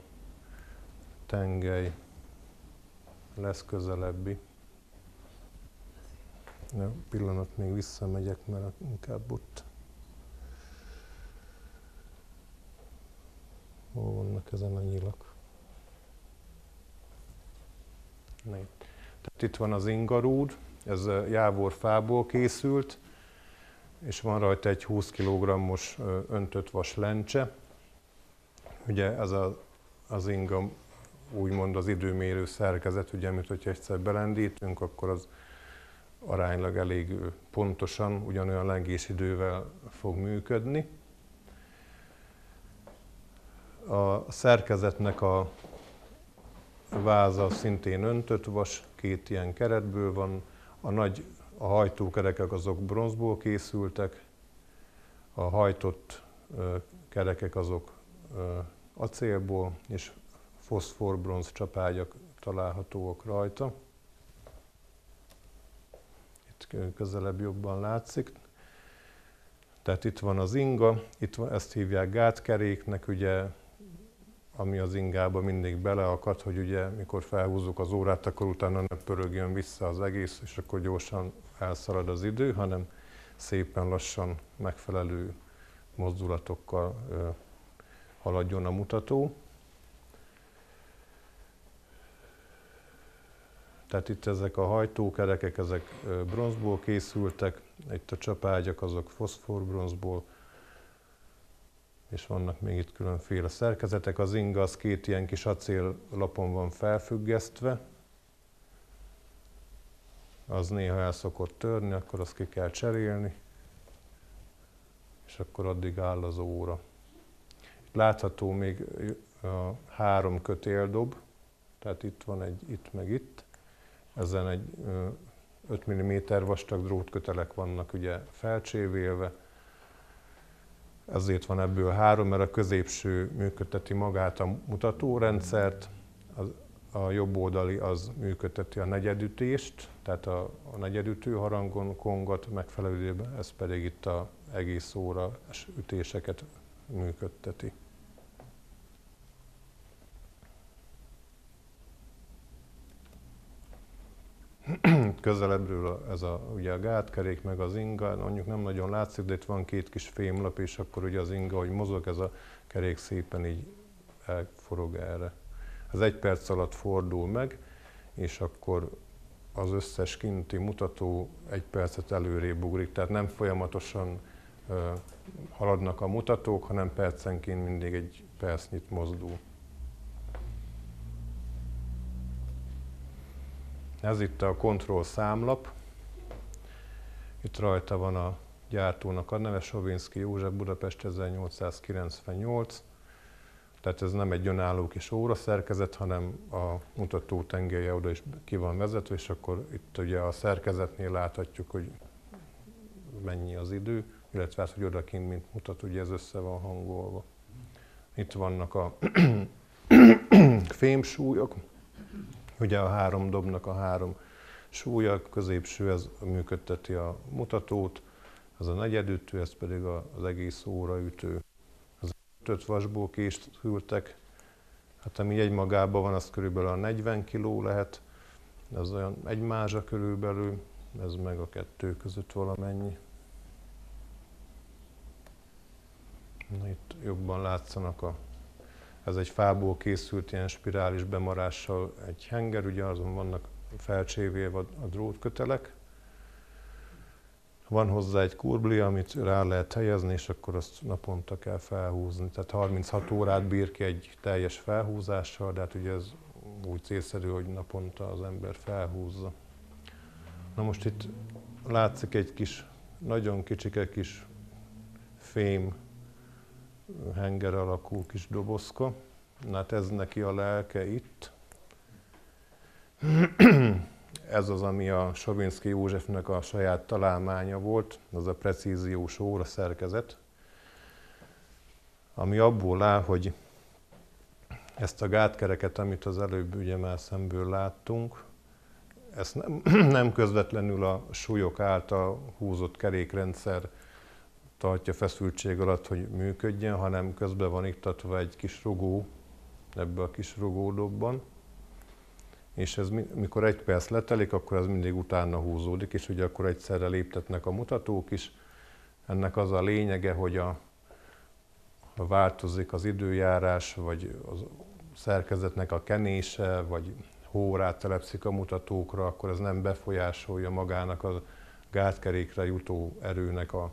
tengely, lesz közelebbi. Na, pillanat még visszamegyek, mert inkább ott. Hol vannak ezen a nyilak? Itt. Tehát itt van az ingarúd, ez jávor fából készült, és van rajta egy 20 kg-os öntött vas lencse. Ugye ez a, az inga úgymond az időmérő szerkezet, ugye, mint hogyha egyszer belendítünk, akkor az aránylag elég pontosan, ugyanolyan lengés idővel fog működni. A szerkezetnek a váza szintén öntött vas, két ilyen keretből van, a nagy a hajtókerekek azok bronzból készültek, a hajtott kerekek azok acélból, és foszforbronz csapágyak találhatóak rajta. Közelebb jobban látszik. Tehát itt van az inga, itt van, ezt hívják gátkeréknek, ugye, ami az ingába mindig beleakad, hogy ugye mikor felhúzzuk az órát, akkor utána ne pörögjön vissza az egész, és akkor gyorsan elszalad az idő, hanem szépen lassan megfelelő mozdulatokkal ö, haladjon a mutató. Tehát itt ezek a hajtókerekek, ezek bronzból készültek, itt a csapágyak azok foszforbronzból, és vannak még itt különféle szerkezetek. Az inga az két ilyen kis acéllapon van felfüggesztve, az néha el szokott törni, akkor azt ki kell cserélni, és akkor addig áll az óra. Itt látható még a három kötéldob, tehát itt van egy, itt meg itt. Ezen egy 5 mm vastag drótkötelek vannak ugye felcsévélve. Ezért van ebből három, mert a középső működteti magát a mutatórendszert, az, a jobb oldali az működteti a negyedütést, tehát a, a negyedütő harangon kongat megfelelőben, ez pedig itt a egész óra ütéseket működteti. *clears throat* Közelebbről ez a, ugye a gátkerék, meg az inga, mondjuk nem nagyon látszik, de itt van két kis fémlap, és akkor ugye az inga, hogy mozog, ez a kerék szépen így elforog erre. Ez egy perc alatt fordul meg, és akkor az összes kinti mutató egy percet előrébb ugrik, tehát nem folyamatosan haladnak a mutatók, hanem percenként mindig egy percnyit mozdul. Ez itt a kontroll számlap. Itt rajta van a gyártónak a neve, Sovinski József Budapest 1898. Tehát ez nem egy önálló kis óra szerkezet, hanem a mutató tengelye oda is ki van vezetve, és akkor itt ugye a szerkezetnél láthatjuk, hogy mennyi az idő, illetve hát, hogy odakint, mint mutat, ugye ez össze van hangolva. Itt vannak a *clears throat* fémsúlyok, ugye a három dobnak a három súlya, középső ez működteti a mutatót, az a negyedütő, ez pedig az egész óraütő öt vasból készültek, hát ami egy magában van, az körülbelül a 40 kg lehet, ez olyan egy mázsa körülbelül, ez meg a kettő között valamennyi. Na, itt jobban látszanak a ez egy fából készült ilyen spirális bemarással egy henger, ugye azon vannak felcsévélve a drótkötelek. Van hozzá egy kurbli, amit rá lehet helyezni, és akkor azt naponta kell felhúzni. Tehát 36 órát bír ki egy teljes felhúzással, de hát ugye ez úgy célszerű, hogy naponta az ember felhúzza. Na most itt látszik egy kis, nagyon kicsike kis fém henger alakú kis dobozka. Hát ez neki a lelke itt. *clears throat* ez az, ami a Sovinski Józsefnek a saját találmánya volt, az a precíziós óra szerkezet, ami abból áll, hogy ezt a gátkereket, amit az előbb ugye már szemből láttunk, ezt nem, *clears throat* nem közvetlenül a súlyok által húzott kerékrendszer tartja feszültség alatt, hogy működjön, hanem közben van iktatva egy kis rugó ebbe a kis rugódobban, és ez mikor egy perc letelik, akkor ez mindig utána húzódik, és ugye akkor egyszerre léptetnek a mutatók is. Ennek az a lényege, hogy a, ha változik az időjárás, vagy a szerkezetnek a kenése, vagy hó rátelepszik a mutatókra, akkor ez nem befolyásolja magának a gátkerékre jutó erőnek a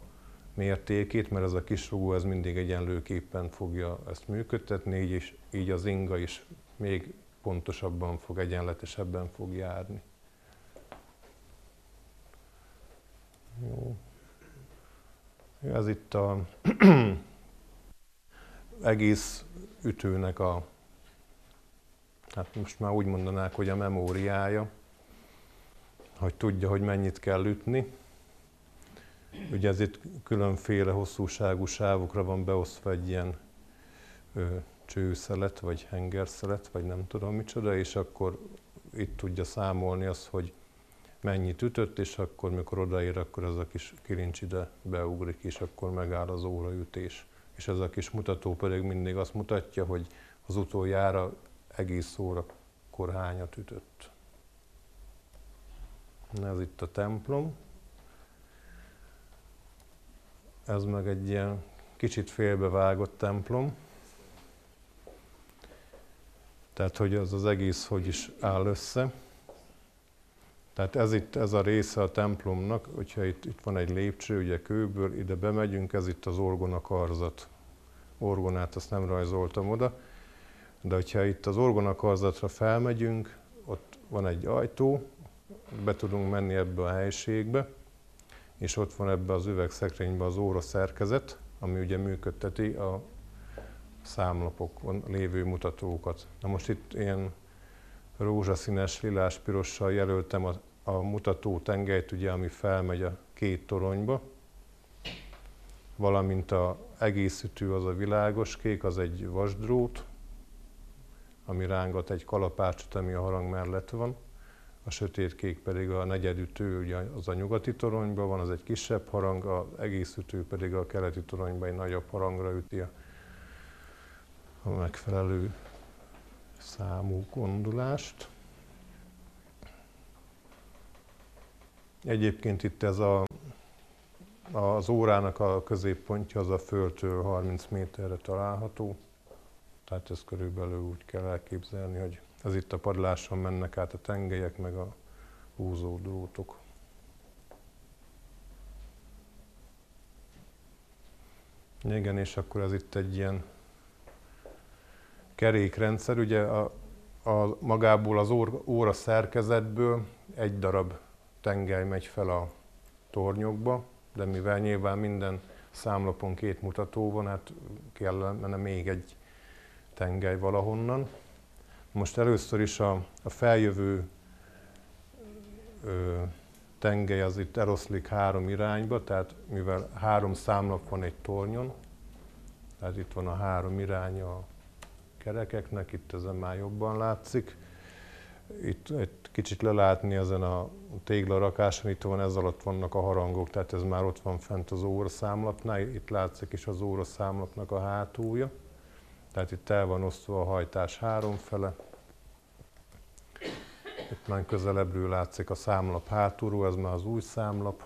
mértékét, mert ez a kis rugó ez mindig egyenlőképpen fogja ezt működtetni, így, is, így az inga is még pontosabban fog, egyenletesebben fog járni. Jó. Ez itt a *clears throat* egész ütőnek a, hát most már úgy mondanák, hogy a memóriája, hogy tudja, hogy mennyit kell ütni. Ugye ez itt különféle hosszúságú sávokra van beosztva egy ilyen ö, csőszelet, vagy hengerszelet, vagy nem tudom micsoda, és akkor itt tudja számolni azt, hogy mennyit ütött, és akkor mikor odaér, akkor ez a kis kilincs ide beugrik, és akkor megáll az óraütés. És ez a kis mutató pedig mindig azt mutatja, hogy az utoljára egész órakor hányat ütött. Ez itt a templom. Ez meg egy ilyen kicsit félbevágott templom. Tehát, hogy az az egész hogy is áll össze. Tehát ez itt, ez a része a templomnak, hogyha itt, itt van egy lépcső, ugye kőből, ide bemegyünk, ez itt az orgona karzat. Orgonát azt nem rajzoltam oda, de hogyha itt az orgona karzatra felmegyünk, ott van egy ajtó, be tudunk menni ebbe a helységbe, és ott van ebbe az üvegszekrénybe az óra szerkezet, ami ugye működteti a számlapokon lévő mutatókat. Na most itt ilyen rózsaszínes, lilás, pirossal jelöltem a, a mutató tengelyt, ugye, ami felmegy a két toronyba, valamint a egész ütő az a világos kék, az egy vasdrót, ami rángat egy kalapácsot, ami a harang mellett van. A sötétkék pedig a negyedütő, ugye az a nyugati toronyban van, az egy kisebb harang, az egész ütő pedig a keleti toronyban egy nagyobb harangra üti a a megfelelő számú gondolást. Egyébként itt ez a, az órának a középpontja az a földtől 30 méterre található, tehát ezt körülbelül úgy kell elképzelni, hogy ez itt a padláson mennek át a tengelyek, meg a húzó drótok. Igen, és akkor ez itt egy ilyen kerékrendszer, ugye a, a, magából az óra, óra szerkezetből egy darab tengely megy fel a tornyokba, de mivel nyilván minden számlapon két mutató van, hát kellene még egy tengely valahonnan. Most először is a, a feljövő ö, tengely az itt eloszlik három irányba, tehát mivel három számlap van egy tornyon, tehát itt van a három iránya a kerekeknek, itt ezen már jobban látszik. Itt egy kicsit lelátni ezen a téglarakáson, itt van ez alatt vannak a harangok, tehát ez már ott van fent az óraszámlapnál, itt látszik is az óraszámlapnak a hátulja. Tehát itt el van osztva a hajtás három fele. Itt már közelebbről látszik a számlap hátulról, ez már az új számlap.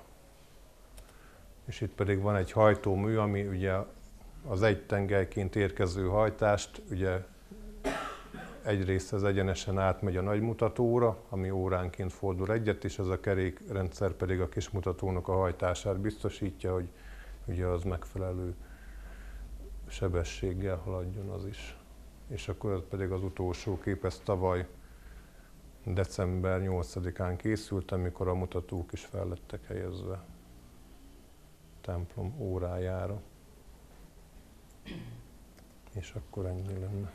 És itt pedig van egy hajtómű, ami ugye az egy tengelyként érkező hajtást, ugye egyrészt az egyenesen átmegy a nagymutatóra, ami óránként fordul egyet, és ez a kerékrendszer pedig a kismutatónak a hajtását biztosítja, hogy ugye az megfelelő sebességgel haladjon az is. És akkor ez pedig az utolsó kép, ez tavaly december 8-án készült, amikor a mutatók is fel lettek helyezve templom órájára. És akkor ennyi lenne.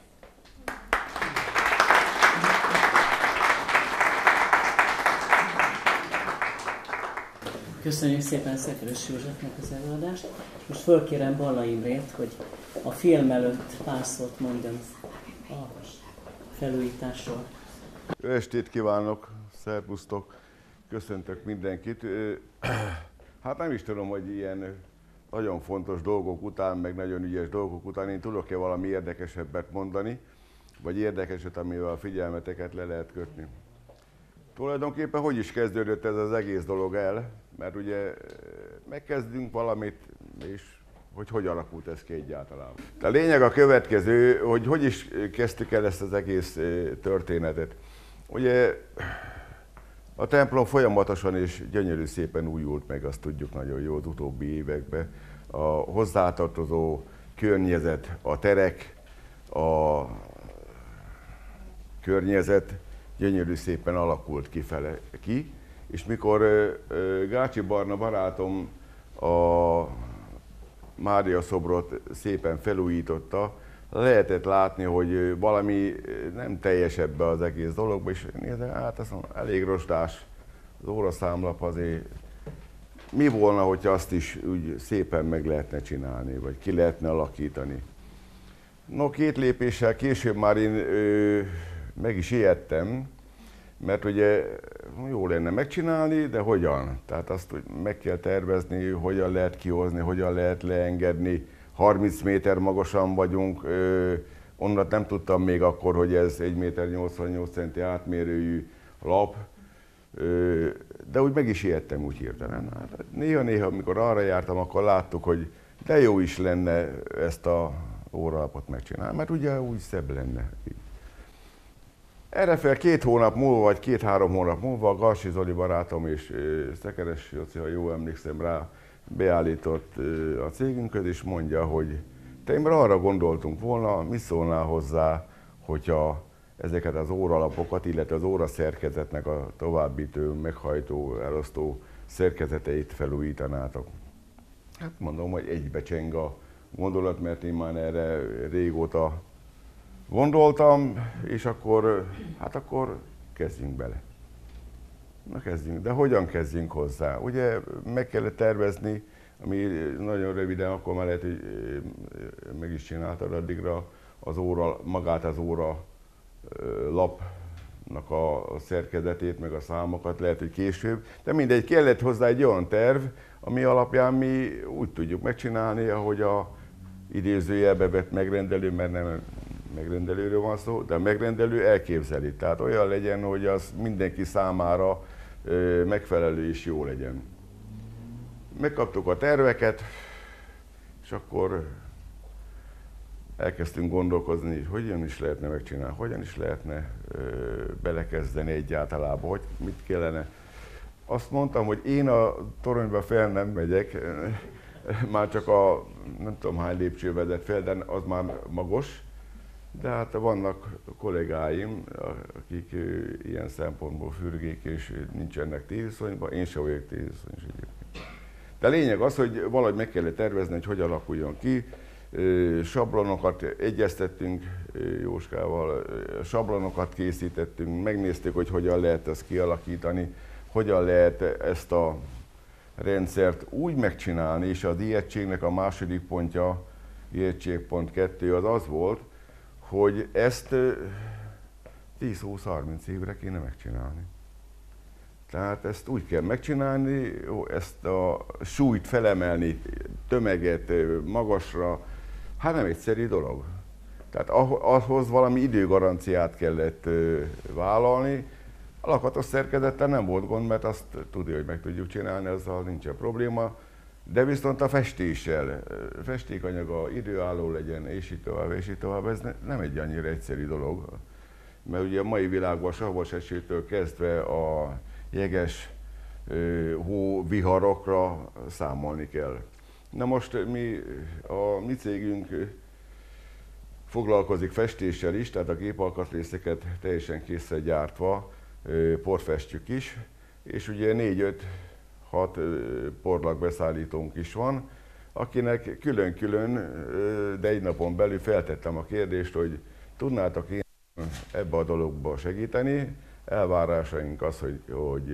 Köszönjük szépen Szekeres Józsefnek az előadást. Most fölkérem Balla Imrét, hogy a film előtt pár szót mondjon a felújításról. Jó estét kívánok, szervusztok, köszöntök mindenkit. *clears throat* Hát nem is tudom, hogy ilyen nagyon fontos dolgok után, meg nagyon ügyes dolgok után én tudok-e valami érdekesebbet mondani, vagy érdekeset, amivel a figyelmeteket le lehet kötni. Tulajdonképpen hogy is kezdődött ez az egész dolog el, mert ugye megkezdünk valamit, és hogy hogy alakult ez ki egyáltalán. A lényeg a következő, hogy hogy is kezdtük el ezt az egész történetet. Ugye a templom folyamatosan és gyönyörű szépen újult meg, azt tudjuk nagyon jó az utóbbi években. A hozzátartozó környezet, a terek, a környezet gyönyörű szépen alakult kifele ki, és mikor Gácsi Barna barátom a Mária szobrot szépen felújította, lehetett látni, hogy valami nem teljes ebbe az egész dologba, és nézem, hát azt mondom, elég rostás az óraszámlap azért. Mi volna, hogyha azt is úgy szépen meg lehetne csinálni, vagy ki lehetne alakítani? No, két lépéssel később már én ö, meg is ijedtem, mert ugye jó lenne megcsinálni, de hogyan? Tehát azt hogy meg kell tervezni, hogyan lehet kihozni, hogyan lehet leengedni. 30 méter magasan vagyunk, ö, onnan nem tudtam még akkor, hogy ez 1 méter 88 centi átmérőjű lap, de úgy meg is ijedtem úgy hirtelen. Hát néha-néha, amikor arra jártam, akkor láttuk, hogy de jó is lenne ezt a óralapot megcsinálni, mert ugye úgy szebb lenne. Így. Erre fel két hónap múlva, vagy két-három hónap múlva Garsi Zoli barátom és Szekeres Jóci, ha jól emlékszem rá, beállított a cégünkhöz, és mondja, hogy te Imre arra gondoltunk volna, mi szólnál hozzá, hogyha ezeket az óralapokat, illetve az óra szerkezetnek a továbbítő, meghajtó, elosztó szerkezeteit felújítanátok. Hát mondom, hogy egybecseng a gondolat, mert én már erre régóta gondoltam, és akkor, hát akkor kezdjünk bele. Na kezdjünk, de hogyan kezdjünk hozzá? Ugye meg kellett tervezni, ami nagyon röviden, akkor már lehet, hogy meg is csináltad addigra az óra, magát az óra lapnak a szerkezetét, meg a számokat, lehet, hogy később. De mindegy, kellett hozzá egy olyan terv, ami alapján mi úgy tudjuk megcsinálni, ahogy a idézőjelbe vett megrendelő, mert nem megrendelőről van szó, de a megrendelő elképzeli. Tehát olyan legyen, hogy az mindenki számára megfelelő és jó legyen. Megkaptuk a terveket, és akkor elkezdtünk gondolkozni, hogy hogyan is lehetne megcsinálni, hogyan is lehetne ö, belekezdeni egyáltalában, hogy mit kellene. Azt mondtam, hogy én a toronyba fel nem megyek, már csak a nem tudom hány lépcső vezet fel, de az már magos, de hát vannak kollégáim, akik ilyen szempontból fürgék és nincsenek téviszonyban, én sem vagyok téviszonyos egyébként. De lényeg az, hogy valahogy meg kellett tervezni, hogy hogy alakuljon ki. Sablonokat egyeztettünk Jóskával, sablonokat készítettünk, megnéztük, hogy hogyan lehet ezt kialakítani, hogyan lehet ezt a rendszert úgy megcsinálni, és a diétségnek a második pontja, diétség.2 kettő az az volt, hogy ezt 10-20-30 évre kéne megcsinálni. Tehát ezt úgy kell megcsinálni, ezt a súlyt felemelni, tömeget magasra, hát nem egyszerű dolog. Tehát ahhoz valami időgaranciát kellett vállalni, A lakatos szerkezettel nem volt gond, mert azt tudja, hogy meg tudjuk csinálni, azzal nincsen probléma. De viszont a festéssel, festékanyaga időálló legyen, és így tovább, és így tovább, ez nem egy annyira egyszerű dolog. Mert ugye a mai világban savas esőtől kezdve a jeges hóviharokra számolni kell. Na most mi, a mi cégünk foglalkozik festéssel is, tehát a gépalkatrészeket teljesen készre gyártva porfestjük is, és ugye 4-5-6 porlakbeszállítónk is van, akinek külön-külön, de egy napon belül feltettem a kérdést, hogy tudnátok én ebbe a dologba segíteni. Elvárásaink az, hogy, hogy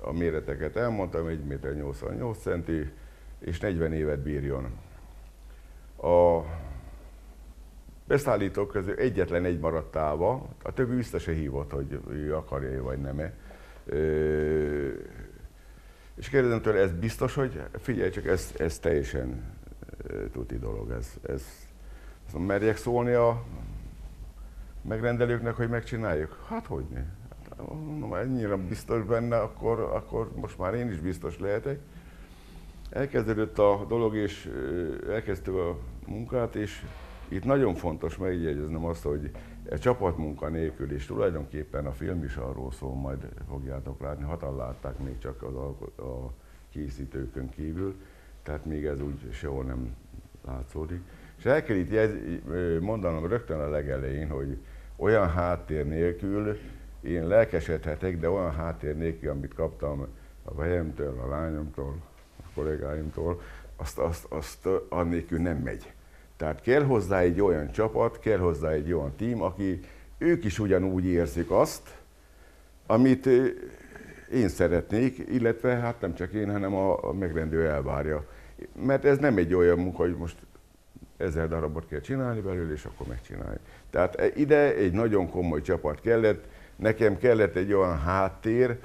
a méreteket elmondtam, 1 méter 88 centi, és 40 évet bírjon. A beszállítók közül egyetlen egy maradt távol, a többi vissza se hívott, hogy ő akarja vagy nem -e. És kérdezem tőle, ez biztos, hogy figyelj csak, ez, ez teljesen tuti dolog, ez, ez, ez merjek szólni a megrendelőknek, hogy megcsináljuk? Hát hogy ne? Hát, ennyire biztos benne, akkor, akkor most már én is biztos lehetek. Elkezdődött a dolog, és elkezdtük a munkát, és itt nagyon fontos megjegyeznem azt, hogy csapatmunka nélkül, és tulajdonképpen a film is arról szól, majd fogjátok látni, hatan látták még csak az a készítőkön kívül, tehát még ez úgy sehol nem látszódik. És el kell itt jez, mondanom rögtön a legelején, hogy olyan háttér nélkül én lelkesedhetek, de olyan háttér nélkül, amit kaptam a vejemtől, a lányomtól, a kollégáimtól, azt, azt, azt annélkül nem megy. Tehát kell hozzá egy olyan csapat, kell hozzá egy olyan tím, aki ők is ugyanúgy érzik azt, amit én szeretnék, illetve hát nem csak én, hanem a, megrendő elvárja. Mert ez nem egy olyan munka, hogy most ezer darabot kell csinálni belőle, és akkor megcsinálni. Tehát e, ide egy nagyon komoly csapat kellett, nekem kellett egy olyan háttér,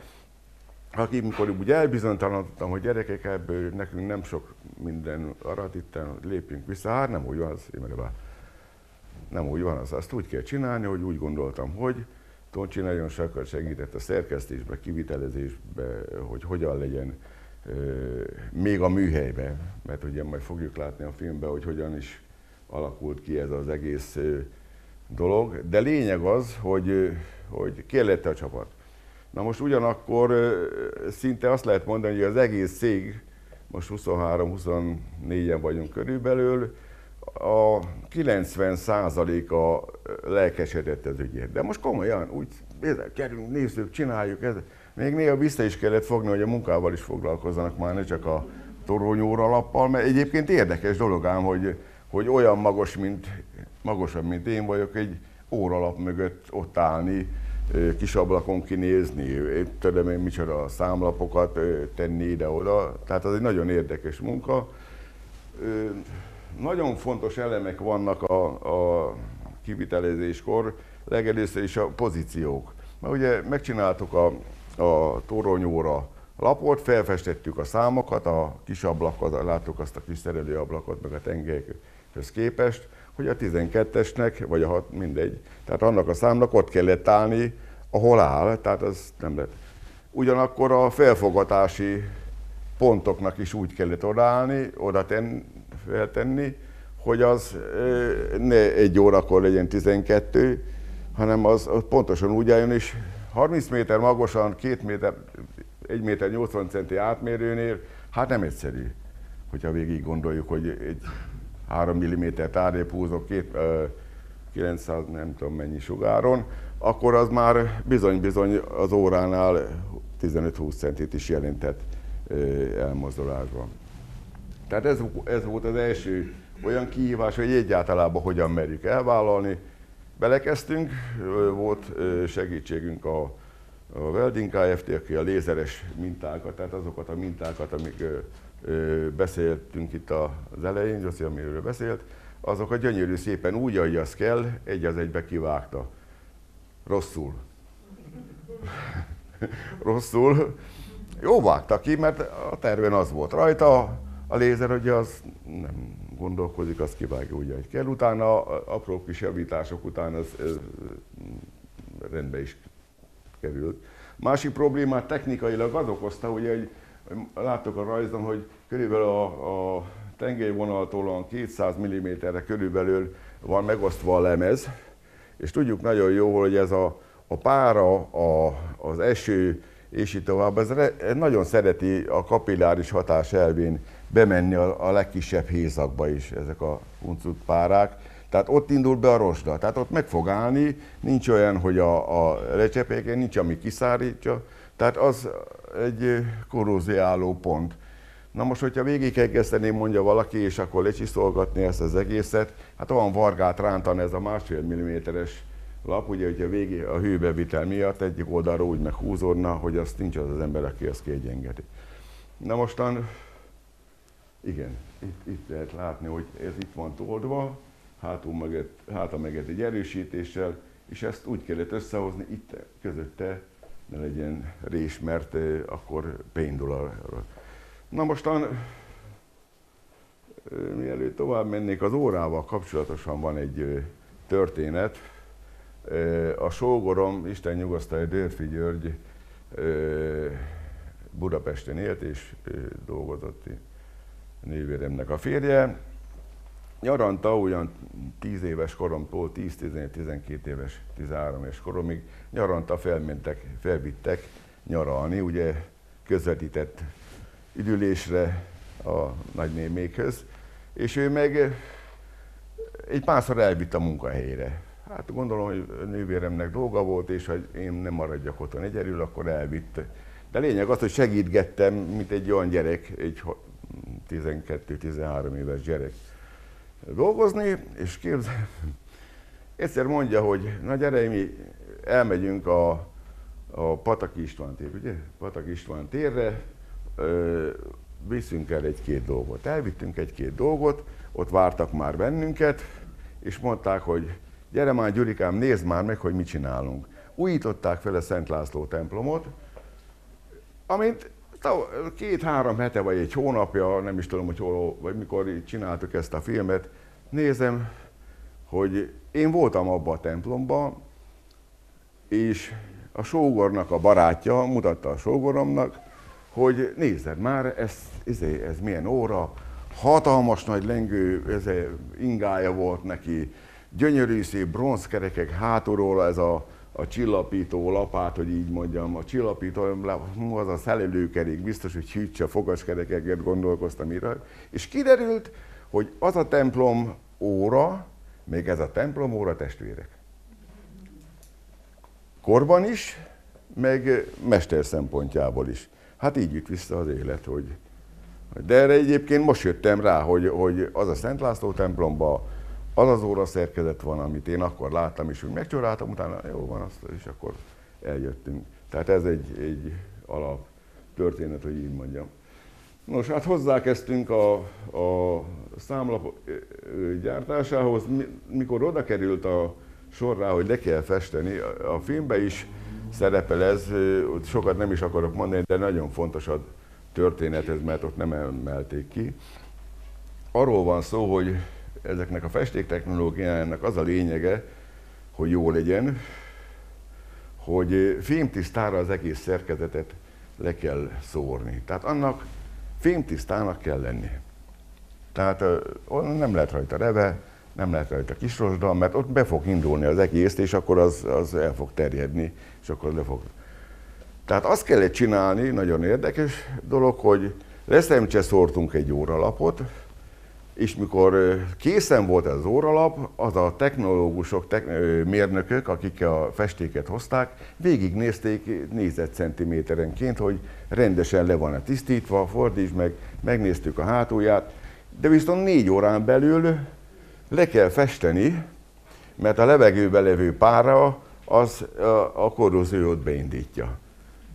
amikor úgy elbizonytalanodtam, hogy gyerekek, ebből nekünk nem sok minden arat itten, lépjünk vissza, hát nem úgy van az, Imre Nem úgy van az, azt úgy kell csinálni, hogy úgy gondoltam, hogy Toncsi nagyon sokat segített a szerkesztésbe, kivitelezésbe, hogy hogyan legyen még a műhelybe, mert ugye majd fogjuk látni a filmben, hogy hogyan is alakult ki ez az egész dolog. De lényeg az, hogy, hogy kellett a csapat. Na most ugyanakkor szinte azt lehet mondani, hogy az egész cég, most 23-24-en vagyunk körülbelül, a 90%-a lelkesedett az ügyért. De most komolyan, úgy kerülünk, nézzük, csináljuk. Ez. Még néha vissza is kellett fogni, hogy a munkával is foglalkozzanak már, ne csak a toronyóra lappal, mert egyébként érdekes dolog ám, hogy, hogy olyan magas, mint, magasabb, mint én vagyok, egy óralap mögött ott állni, kis ablakon kinézni, tudom én micsoda számlapokat tenni ide-oda, tehát az egy nagyon érdekes munka. Nagyon fontos elemek vannak a, a kivitelezéskor, legelőször is a pozíciók. Mert ugye megcsináltuk a, a toronyóra lapot, felfestettük a számokat, a kis ablakot, láttuk azt a kis szerelőablakot, meg a tengelyekhez képest, hogy a 12-esnek, vagy a 6, mindegy, tehát annak a számnak ott kellett állni, ahol áll, tehát az nem lett. Ugyanakkor a felfogatási pontoknak is úgy kellett odaállni, oda ten, feltenni, hogy az ne egy órakor legyen 12, hanem az, az pontosan úgy álljon, és 30 méter magasan, 2 méter, 1 méter 80 centi átmérőnél, hát nem egyszerű, hogyha végig gondoljuk, hogy egy 3 mm tárgyép húzok két, 900 nem tudom mennyi sugáron, akkor az már bizony-bizony az óránál 15-20 centit is jelentett elmozdulásban. Tehát ez, ez volt az első olyan kihívás, hogy egyáltalában hogyan merjük elvállalni. Belekezdtünk, volt segítségünk a, a Welding Kft., aki a lézeres mintákat, tehát azokat a mintákat, amik beszéltünk itt az elején, Jossi, amiről beszélt, azokat gyönyörű szépen úgy, ahogy az kell, egy az egybe kivágta. Rosszul. *laughs* Rosszul. Jó vágta ki, mert a terven az volt rajta, a lézer, hogy az nem gondolkozik, az kivágja úgy, ahogy kell. Utána apró kis javítások után az, ez rendbe is került. Másik problémát technikailag az okozta, hogy egy, látok a rajzon, hogy körülbelül a, a tengelyvonaltól 200 mm-re körülbelül van megosztva a lemez, és tudjuk nagyon jó, hogy ez a, a pára, a, az eső, és így tovább, ez re, nagyon szereti a kapilláris hatás elvén bemenni a, a legkisebb hézakba is ezek a uncut párák. Tehát ott indul be a rosda, tehát ott meg fog állni, nincs olyan, hogy a, a lecsepéken nincs, ami kiszárítja, tehát az egy korróziáló pont. Na most, hogyha végigegeszteném, mondja valaki, és akkor lecsiszolgatni ezt az egészet, hát olyan vargát rántan ez a másfél milliméteres lap, ugye, hogyha végé a hőbevitel miatt egyik oldalra úgy meghúzódna, hogy azt nincs az az ember, aki azt kiegyengedi. Na mostan, igen, itt, itt lehet látni, hogy ez itt van toldva, hátul meget, háta meget egy erősítéssel, és ezt úgy kellett összehozni itt közötte, ne legyen rés, mert akkor péndul arra. Na mostan, mielőtt tovább mennék, az órával kapcsolatosan van egy történet. A sógorom, Isten nyugasztalja, Dörfi György Budapesten élt és dolgozott nővéremnek a férje. Nyaranta ugyan 10 éves koromtól 10-12 éves, 13 éves koromig nyaranta felmentek, felvittek nyaralni, ugye közvetített üdülésre a nagynémékhöz, és ő meg egy párszor elvitt a munkahelyére. Hát gondolom, hogy nővéremnek dolga volt, és hogy én nem maradjak otthon egyedül, akkor elvitt. De lényeg az, hogy segítgettem, mint egy olyan gyerek, egy 12-13 éves gyerek dolgozni, és képzel, egyszer mondja, hogy na gyere, mi elmegyünk a, a Pataki István tér, ugye? Pataki István térre, ö, viszünk el egy-két dolgot. Elvittünk egy-két dolgot, ott vártak már bennünket, és mondták, hogy gyere már Gyurikám, nézd már meg, hogy mit csinálunk. Újították fel a Szent László templomot, amit két-három hete vagy egy hónapja, nem is tudom, hogy hol, vagy mikor csináltuk ezt a filmet, nézem, hogy én voltam abban a templomban, és a sógornak a barátja mutatta a sógoromnak, hogy nézed már, ez, ez, ez milyen óra, hatalmas nagy lengő ez ingája volt neki, gyönyörű szép bronzkerekek hátulról ez a, a csillapító lapát, hogy így mondjam, a csillapító, az a szelelőkerék, biztos, hogy hűtse fogaskerekeket gondolkoztam ide, és kiderült, hogy az a templom óra, még ez a templom óra testvérek. Korban is, meg mester szempontjából is. Hát így jut vissza az élet, hogy... De erre egyébként most jöttem rá, hogy, hogy az a Szent László templomba az az óra szerkezet van, amit én akkor láttam, és úgy megcsodáltam, utána jó van, azt, és akkor eljöttünk. Tehát ez egy, egy alap történet, hogy így mondjam. Nos, hát hozzákezdtünk a, a számlap gyártásához, mikor oda került a sorra, hogy le kell festeni, a filmben is szerepel ez, sokat nem is akarok mondani, de nagyon fontos a történet ez, mert ott nem emelték ki. Arról van szó, hogy ezeknek a festéktechnológiájának az a lényege, hogy jó legyen, hogy fémtisztára az egész szerkezetet le kell szórni. Tehát annak fémtisztának kell lenni. Tehát nem lehet rajta reve, nem lehet rajta kisrosda, mert ott be fog indulni az egész, és akkor az, az el fog terjedni, és akkor le fog... Tehát azt kellett csinálni, nagyon érdekes dolog, hogy leszemcse szórtunk egy óralapot, és mikor készen volt ez az óralap, az a technológusok, techn- mérnökök, akik a festéket hozták, végignézték négyzetcentiméterenként, hogy rendesen le van-e tisztítva, fordítsd meg, megnéztük a hátulját, de viszont négy órán belül le kell festeni, mert a levegőbe levő pára az a korróziót beindítja.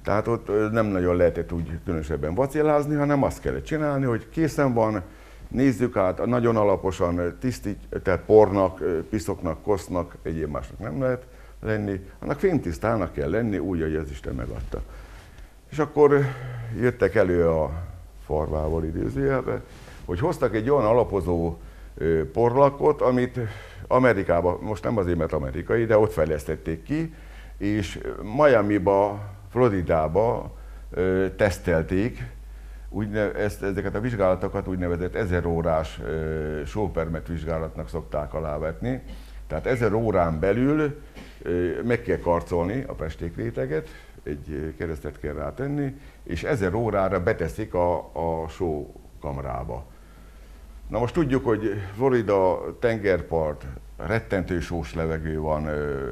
Tehát ott nem nagyon lehetett úgy különösebben vacillázni, hanem azt kellett csinálni, hogy készen van, nézzük át, nagyon alaposan tisztít, tehát pornak, piszoknak, kosznak, egyéb másnak nem lehet lenni, annak fémtisztának kell lenni, úgy, hogy az Isten megadta. És akkor jöttek elő a farvával idézőjelbe, hogy hoztak egy olyan alapozó porlakot, amit Amerikában, most nem azért, mert amerikai, de ott fejlesztették ki, és Miami-ba, Floridába tesztelték, úgyne, ezt, ezeket a vizsgálatokat úgynevezett ezer órás ö, showpermet vizsgálatnak szokták alávetni. Tehát ezer órán belül meg kell karcolni a pestékréteget, egy keresztet kell rátenni, és ezer órára beteszik a, a kamrába. Na most tudjuk, hogy Florida tengerpart, rettentő sós levegő van,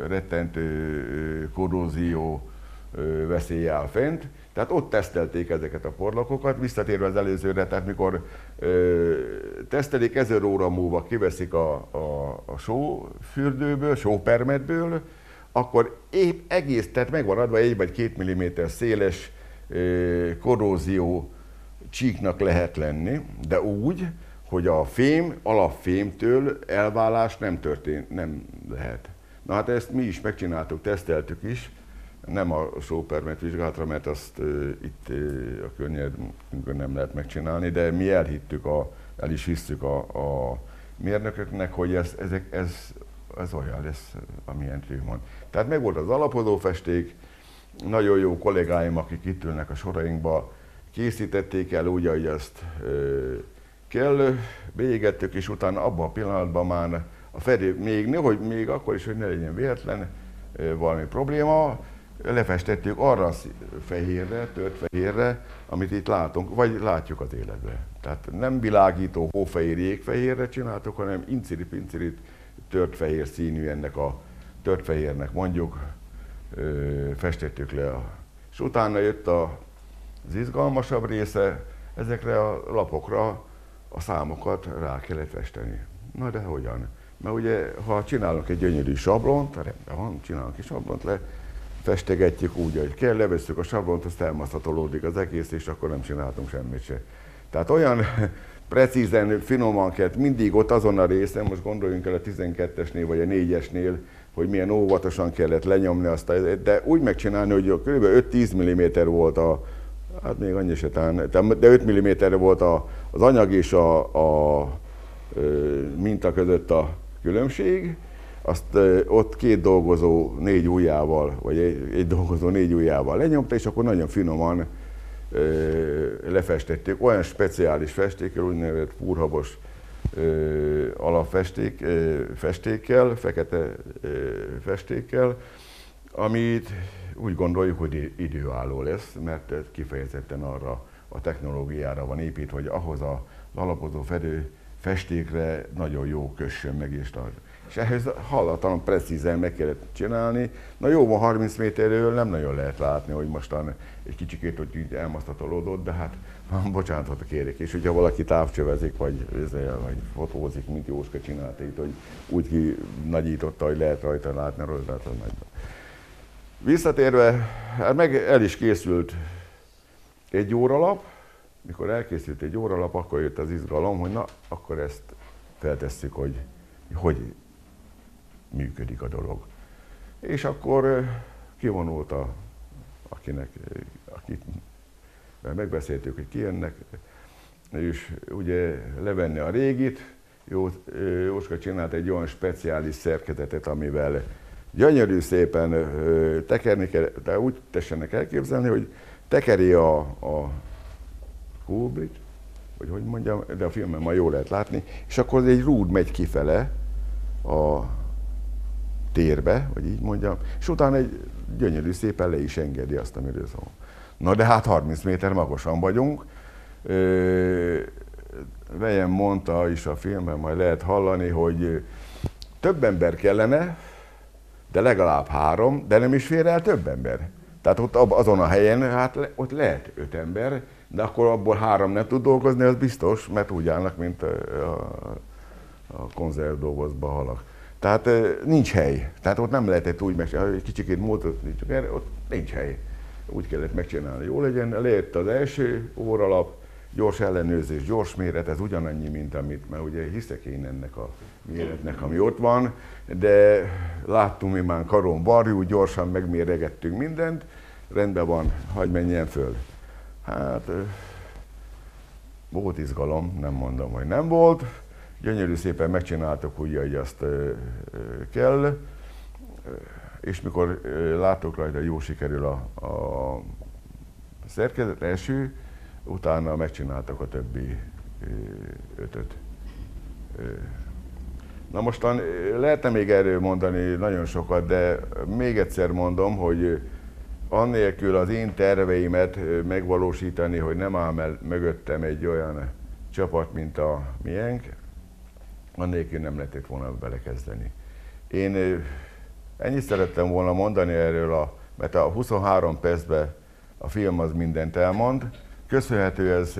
rettentő korrózió veszély áll fent, tehát ott tesztelték ezeket a porlakokat, visszatérve az előzőre, tehát mikor ö, tesztelik, ezer óra múlva kiveszik a, a, a sófürdőből, sópermetből, akkor épp egész, tehát megvan adva egy vagy két milliméter széles ö, korrózió csíknak lehet lenni, de úgy, hogy a fém, alapfémtől elválás nem történt, nem lehet. Na hát ezt mi is megcsináltuk, teszteltük is, nem a sópermet vizsgálatra, mert azt uh, itt uh, a környezetünkön nem lehet megcsinálni, de mi elhittük, a, el is hisztük a, a mérnököknek, hogy ez, ezek, ez, ez olyan lesz, amilyen mond. Tehát meg volt az alapozó festék, nagyon jó kollégáim, akik itt ülnek a sorainkba, készítették el úgy, ahogy azt uh, kell, beégettük, és utána abban a pillanatban már a fedő, még, hogy még akkor is, hogy ne legyen véletlen valami probléma, lefestettük arra a fehérre, tört fehérre, amit itt látunk, vagy látjuk az életben. Tehát nem világító hófehér jégfehérre csináltuk, hanem inciri-pincirit tört fehér színű ennek a tört fehérnek mondjuk, festettük le. És utána jött a, az izgalmasabb része, ezekre a lapokra a számokat rá kellett festeni. Na de hogyan? Mert ugye, ha csinálunk egy gyönyörű sablont, rendben van, csinálunk egy sablont le, festegetjük úgy, hogy kell, levesszük a sablont, azt elmaszatolódik az egész, és akkor nem csináltunk semmit se. Tehát olyan *laughs* precízen, finoman kellett mindig ott azon a részen, most gondoljunk el a 12-esnél vagy a 4-esnél, hogy milyen óvatosan kellett lenyomni azt, de úgy megcsinálni, hogy kb. 5-10 mm volt a, hát még annyi se de 5 mm volt a, az anyag és a, a, a minta között a különbség, azt ott két dolgozó négy ujjával, vagy egy, dolgozó négy ujjával lenyomta, és akkor nagyon finoman lefestették. Olyan speciális festékkel, úgynevezett púrhabos alapfesték, festékkel, fekete festékkel, amit úgy gondoljuk, hogy időálló lesz, mert ez kifejezetten arra a technológiára van építve, hogy ahhoz az alapozó fedő festékre nagyon jó kössön meg és. És ehhez hallatlan precízen meg kellett csinálni. Na jó, van 30 méterről nem nagyon lehet látni, hogy mostan egy kicsikét, hogy elmasztatolódott, de hát bocsánatot kérek. És hogyha valaki távcsövezik, vagy, vagy fotózik, mint Jóska csinálta itt, hogy úgy ki nagyította, hogy lehet rajta látni, rajta nagy. Visszatérve, hát meg el is készült egy óralap, mikor elkészült egy óralap, akkor jött az izgalom, hogy na, akkor ezt feltesszük, hogy hogy működik a dolog. És akkor kivonult a, akinek, akit megbeszéltük, hogy ki ennek, és ugye levenni a régit, Jó, Jóska csinált egy olyan speciális szerkezetet, amivel gyönyörű szépen tekerni kell, de úgy tessenek elképzelni, hogy tekeri a, a kúbrit, vagy hogy mondjam, de a filmen ma jól lehet látni, és akkor egy rúd megy kifele a térbe, vagy így mondjam, és utána egy gyönyörű szépen le is engedi azt, amiről szól. Na de hát 30 méter magasan vagyunk. Vejem mondta is a filmben, majd lehet hallani, hogy több ember kellene, de legalább három, de nem is fér el több ember. Tehát ott azon a helyen, hát ott lehet öt ember, de akkor abból három nem tud dolgozni, az biztos, mert úgy állnak, mint a, a konzervdobozba halak. Tehát nincs hely. Tehát ott nem lehetett úgy megcsinálni, kicsikét múltat, csak erre, ott nincs hely. Úgy kellett megcsinálni, jó legyen. Lejött az első óralap, gyors ellenőrzés, gyors méret, ez ugyanannyi, mint amit, mert ugye hiszek én ennek a méretnek, ami ott van, de láttunk mi már karon barjú, gyorsan megméregettünk mindent, rendben van, hagyj menjen föl. Hát volt izgalom, nem mondom, hogy nem volt. Gyönyörű szépen megcsináltuk úgy, hogy azt kell. és mikor látok rajta, jó sikerül a, a szerkezet első, utána megcsináltak a többi ötöt. Na mostan lehetne még erről mondani nagyon sokat, de még egyszer mondom, hogy annélkül az én terveimet megvalósítani, hogy nem áll mögöttem egy olyan csapat, mint a miénk, annélkül nem lehetett volna belekezdeni. Én ennyit szerettem volna mondani erről, a, mert a 23 percben a film az mindent elmond. Köszönhető ez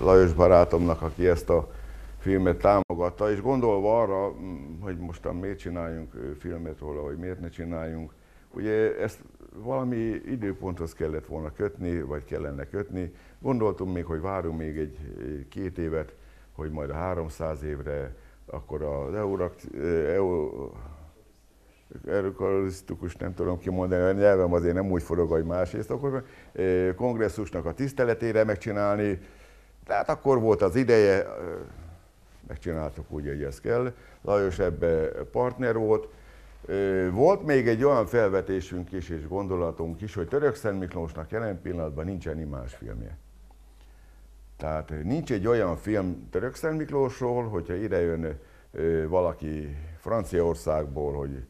Lajos barátomnak, aki ezt a filmet támogatta, és gondolva arra, hogy mostan miért csináljunk filmet róla, vagy miért ne csináljunk, ugye ezt valami időponthoz kellett volna kötni, vagy kellene kötni. Gondoltunk még, hogy várunk még egy két évet, hogy majd a 300 évre, akkor az eurak, EU, eukarisztikus, nem tudom kimondani, a nyelvem azért nem úgy forog, hogy másrészt, akkor kongresszusnak a tiszteletére megcsinálni, tehát akkor volt az ideje, megcsináltuk úgy, hogy ez kell. Lajos ebbe partner volt. Volt még egy olyan felvetésünk is és gondolatunk is, hogy Török Szent Miklósnak jelen pillanatban nincsen imás filmje. Tehát nincs egy olyan film Török Szent Miklósról, hogyha ide jön valaki Franciaországból, hogy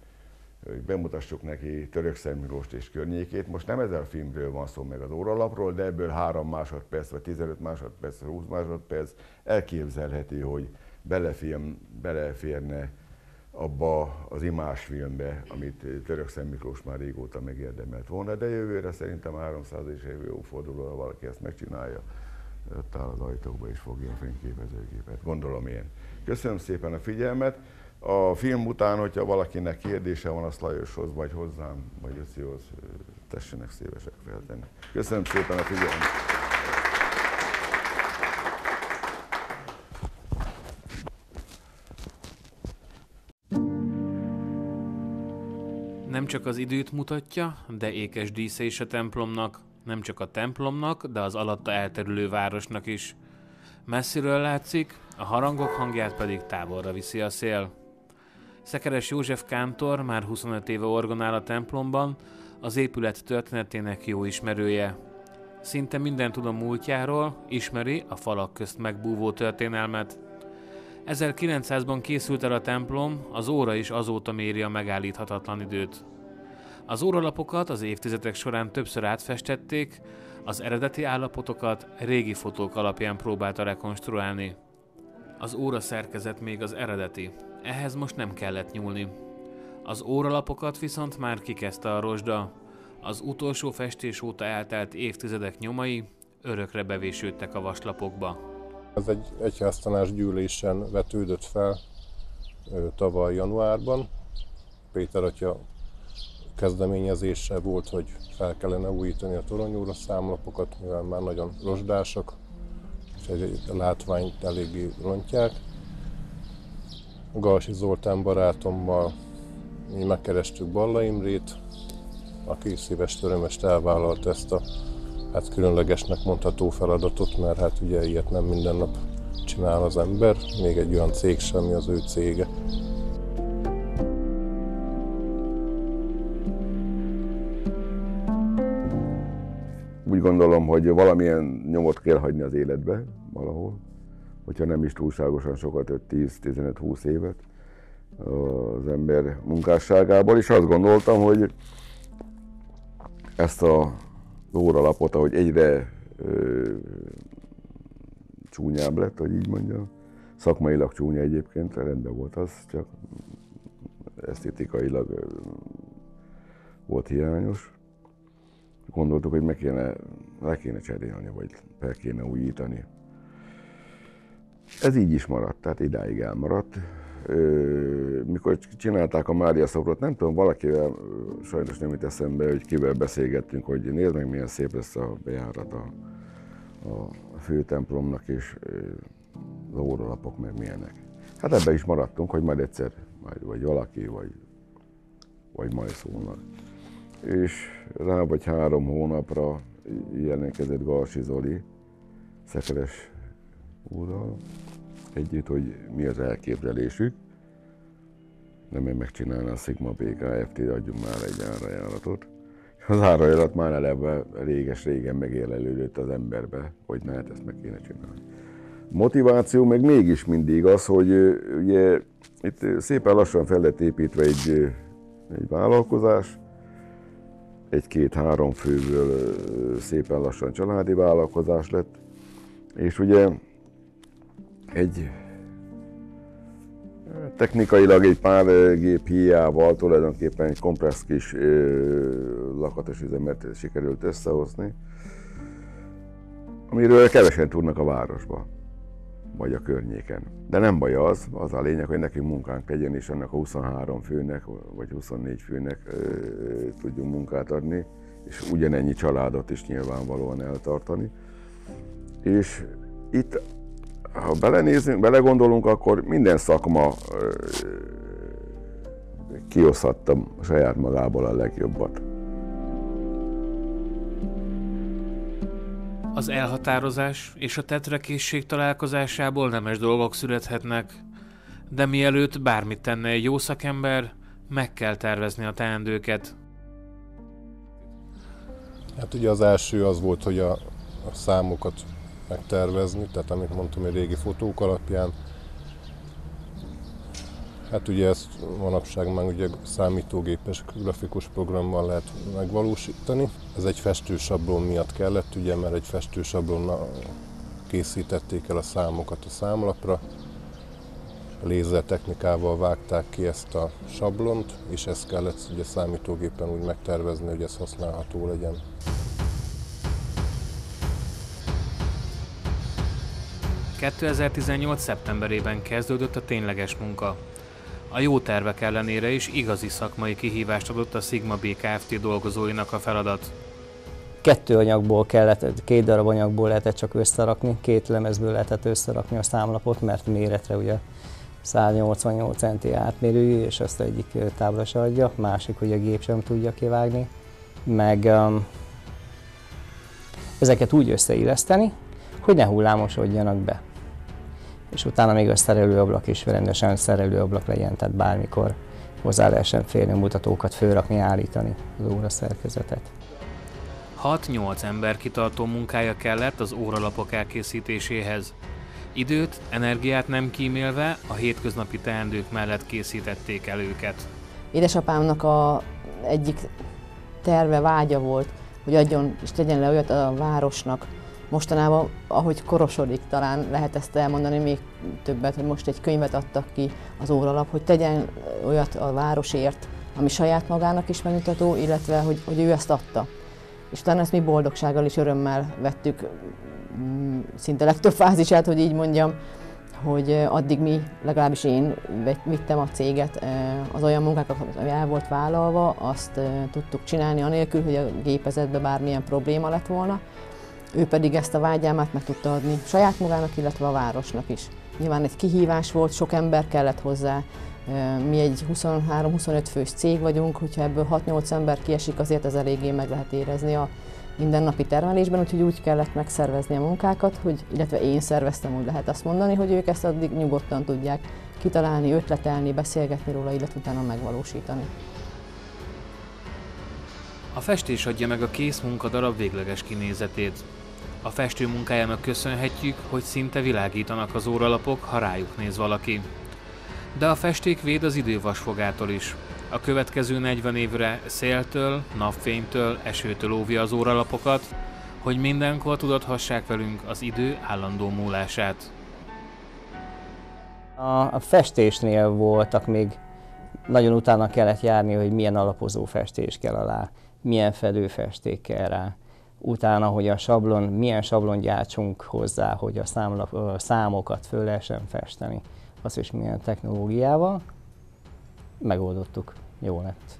hogy bemutassuk neki Török Miklóst és környékét. Most nem ezer filmről van szó meg az óralapról, de ebből 3 másodperc, vagy 15 másodperc, vagy 20 másodperc elképzelhető, hogy belefilm, beleférne abba az imás filmbe, amit Török Szent Miklós már régóta megérdemelt volna, de jövőre szerintem 300 és évforduló, ha valaki ezt megcsinálja, ott áll az ajtóba és fogja a fényképezőgépet. Gondolom én. Köszönöm szépen a figyelmet. A film után, hogyha valakinek kérdése van, azt Lajoshoz, vagy hozzám, vagy Öcihoz tessenek szívesek feltenni. Köszönöm szépen a figyelmet! Nem csak az időt mutatja, de ékes dísze is a templomnak, nem csak a templomnak, de az alatta elterülő városnak is. Messziről látszik, a harangok hangját pedig távolra viszi a szél. Szekeres József Kántor már 25 éve orgonál a templomban, az épület történetének jó ismerője. Szinte minden tud a múltjáról, ismeri a falak közt megbúvó történelmet. 1900-ban készült el a templom, az óra is azóta méri a megállíthatatlan időt. Az óralapokat az évtizedek során többször átfestették, az eredeti állapotokat régi fotók alapján próbálta rekonstruálni. Az óra szerkezet még az eredeti, ehhez most nem kellett nyúlni. Az óralapokat viszont már kikezdte a rozsda. Az utolsó festés óta eltelt évtizedek nyomai örökre bevésődtek a vaslapokba. Ez egy egyháztanás gyűlésen vetődött fel tavaly januárban. Péter atya kezdeményezése volt, hogy fel kellene újítani a toronyóra számlapokat, mivel már nagyon rozsdásak, és egy látványt eléggé rontják. Galsi Zoltán barátommal mi megkerestük Balla Imrét, aki szíves törömest elvállalt ezt a hát különlegesnek mondható feladatot, mert hát ugye ilyet nem minden nap csinál az ember, még egy olyan cég sem, ami az ő cége. Gondolom, hogy valamilyen nyomot kell hagyni az életbe valahol, hogyha nem is túlságosan sokat, 10-15-20 évet az ember munkásságából, és azt gondoltam, hogy ezt a óralapot, ahogy egyre ö, csúnyább lett, hogy így mondjam. Szakmailag csúnya egyébként, rendben volt az, csak esztétikailag volt hiányos. Gondoltuk, hogy meg kéne, le kéne cserélni, vagy fel kéne újítani. Ez így is maradt, tehát idáig elmaradt mikor csinálták a Mária szobrot, nem tudom, valakivel sajnos nem jut eszembe, hogy kivel beszélgettünk, hogy nézd meg, milyen szép lesz a bejárat a, a főtemplomnak, és az óralapok meg milyenek. Hát ebbe is maradtunk, hogy majd egyszer, majd vagy valaki, vagy, vagy majd szólnak. És rá vagy három hónapra jelentkezett Galsi Zoli, Szekeres úrral, együtt, hogy mi az elképzelésük. nem én megcsinálna a Sigma BKFT, adjunk már egy árajánlatot. Az árajánlat már eleve réges-régen megélelődött az emberbe, hogy ne, hát ezt meg kéne csinálni. Motiváció meg mégis mindig az, hogy ugye itt szépen lassan fel lett építve egy, egy vállalkozás, egy-két-három főből szépen lassan családi vállalkozás lett, és ugye egy technikailag egy pár gép hiával tulajdonképpen egy kompressz kis lakatos üzemet sikerült összehozni, amiről kevesen tudnak a városba vagy a környéken. De nem baj az, az a lényeg, hogy nekünk munkánk legyen, és annak a 23 főnek, vagy 24 főnek ö, tudjunk munkát adni, és ugyanennyi családot is nyilvánvalóan eltartani. És itt, ha belenézünk, belegondolunk, akkor minden szakma ö, kihozhatta saját magából a legjobbat. Az elhatározás és a tetrekészség találkozásából nemes dolgok születhetnek, de mielőtt bármit tenne egy jó szakember, meg kell tervezni a teendőket. Hát ugye az első az volt, hogy a, a számokat megtervezni, tehát amit mondtam, egy régi fotók alapján, Hát ugye ezt manapság már ugye számítógépes grafikus programmal lehet megvalósítani. Ez egy festősablon miatt kellett, ugye, mert egy festősablonnal készítették el a számokat a számlapra. Lézer technikával vágták ki ezt a sablont, és ezt kellett ugye számítógépen úgy megtervezni, hogy ez használható legyen. ...2018. szeptemberében kezdődött a tényleges munka. A jó tervek ellenére is igazi szakmai kihívást adott a Sigma BKFT dolgozóinak a feladat. Kettő anyagból kellett, két darab anyagból lehetett csak összerakni, két lemezből lehetett összerakni a számlapot, mert méretre ugye 188 centi átmérőjű, és azt egyik tábla se adja, másik, hogy a gép sem tudja kivágni, meg um, ezeket úgy összeilleszteni, hogy ne hullámosodjanak be és utána még a szerelőablak is rendesen szerelőablak legyen, tehát bármikor hozzá lehessen férni a mutatókat, fölrakni, állítani az óra szerkezetet. 6-8 ember kitartó munkája kellett az óralapok elkészítéséhez. Időt, energiát nem kímélve a hétköznapi teendők mellett készítették el őket. Édesapámnak a egyik terve, vágya volt, hogy adjon és tegyen le olyat a városnak, mostanában, ahogy korosodik, talán lehet ezt elmondani még többet, hogy most egy könyvet adtak ki az óralap, hogy tegyen olyat a városért, ami saját magának is megmutató, illetve hogy, hogy ő ezt adta. És utána ezt mi boldogsággal és örömmel vettük mm, szinte legtöbb fázisát, hogy így mondjam, hogy addig mi, legalábbis én vittem a céget, az olyan munkákat, ami el volt vállalva, azt tudtuk csinálni anélkül, hogy a gépezetben bármilyen probléma lett volna ő pedig ezt a vágyámát meg tudta adni saját magának, illetve a városnak is. Nyilván egy kihívás volt, sok ember kellett hozzá, mi egy 23-25 fős cég vagyunk, hogyha ebből 6-8 ember kiesik, azért ez eléggé meg lehet érezni a mindennapi termelésben, úgyhogy úgy kellett megszervezni a munkákat, hogy, illetve én szerveztem, úgy lehet azt mondani, hogy ők ezt addig nyugodtan tudják kitalálni, ötletelni, beszélgetni róla, illetve utána megvalósítani. A festés adja meg a kész munkadarab végleges kinézetét. A festő munkájának köszönhetjük, hogy szinte világítanak az óralapok, ha rájuk néz valaki. De a festék véd az idővasfogától is. A következő 40 évre széltől, napfénytől, esőtől óvja az óralapokat, hogy mindenkor tudathassák velünk az idő állandó múlását. A, festésnél voltak még, nagyon utána kellett járni, hogy milyen alapozó festés kell alá, milyen fedőfesték kell rá utána, hogy a sablon, milyen sablon gyártsunk hozzá, hogy a, számlap, a számokat föl lehessen festeni. Azt is milyen technológiával megoldottuk. Jó lett.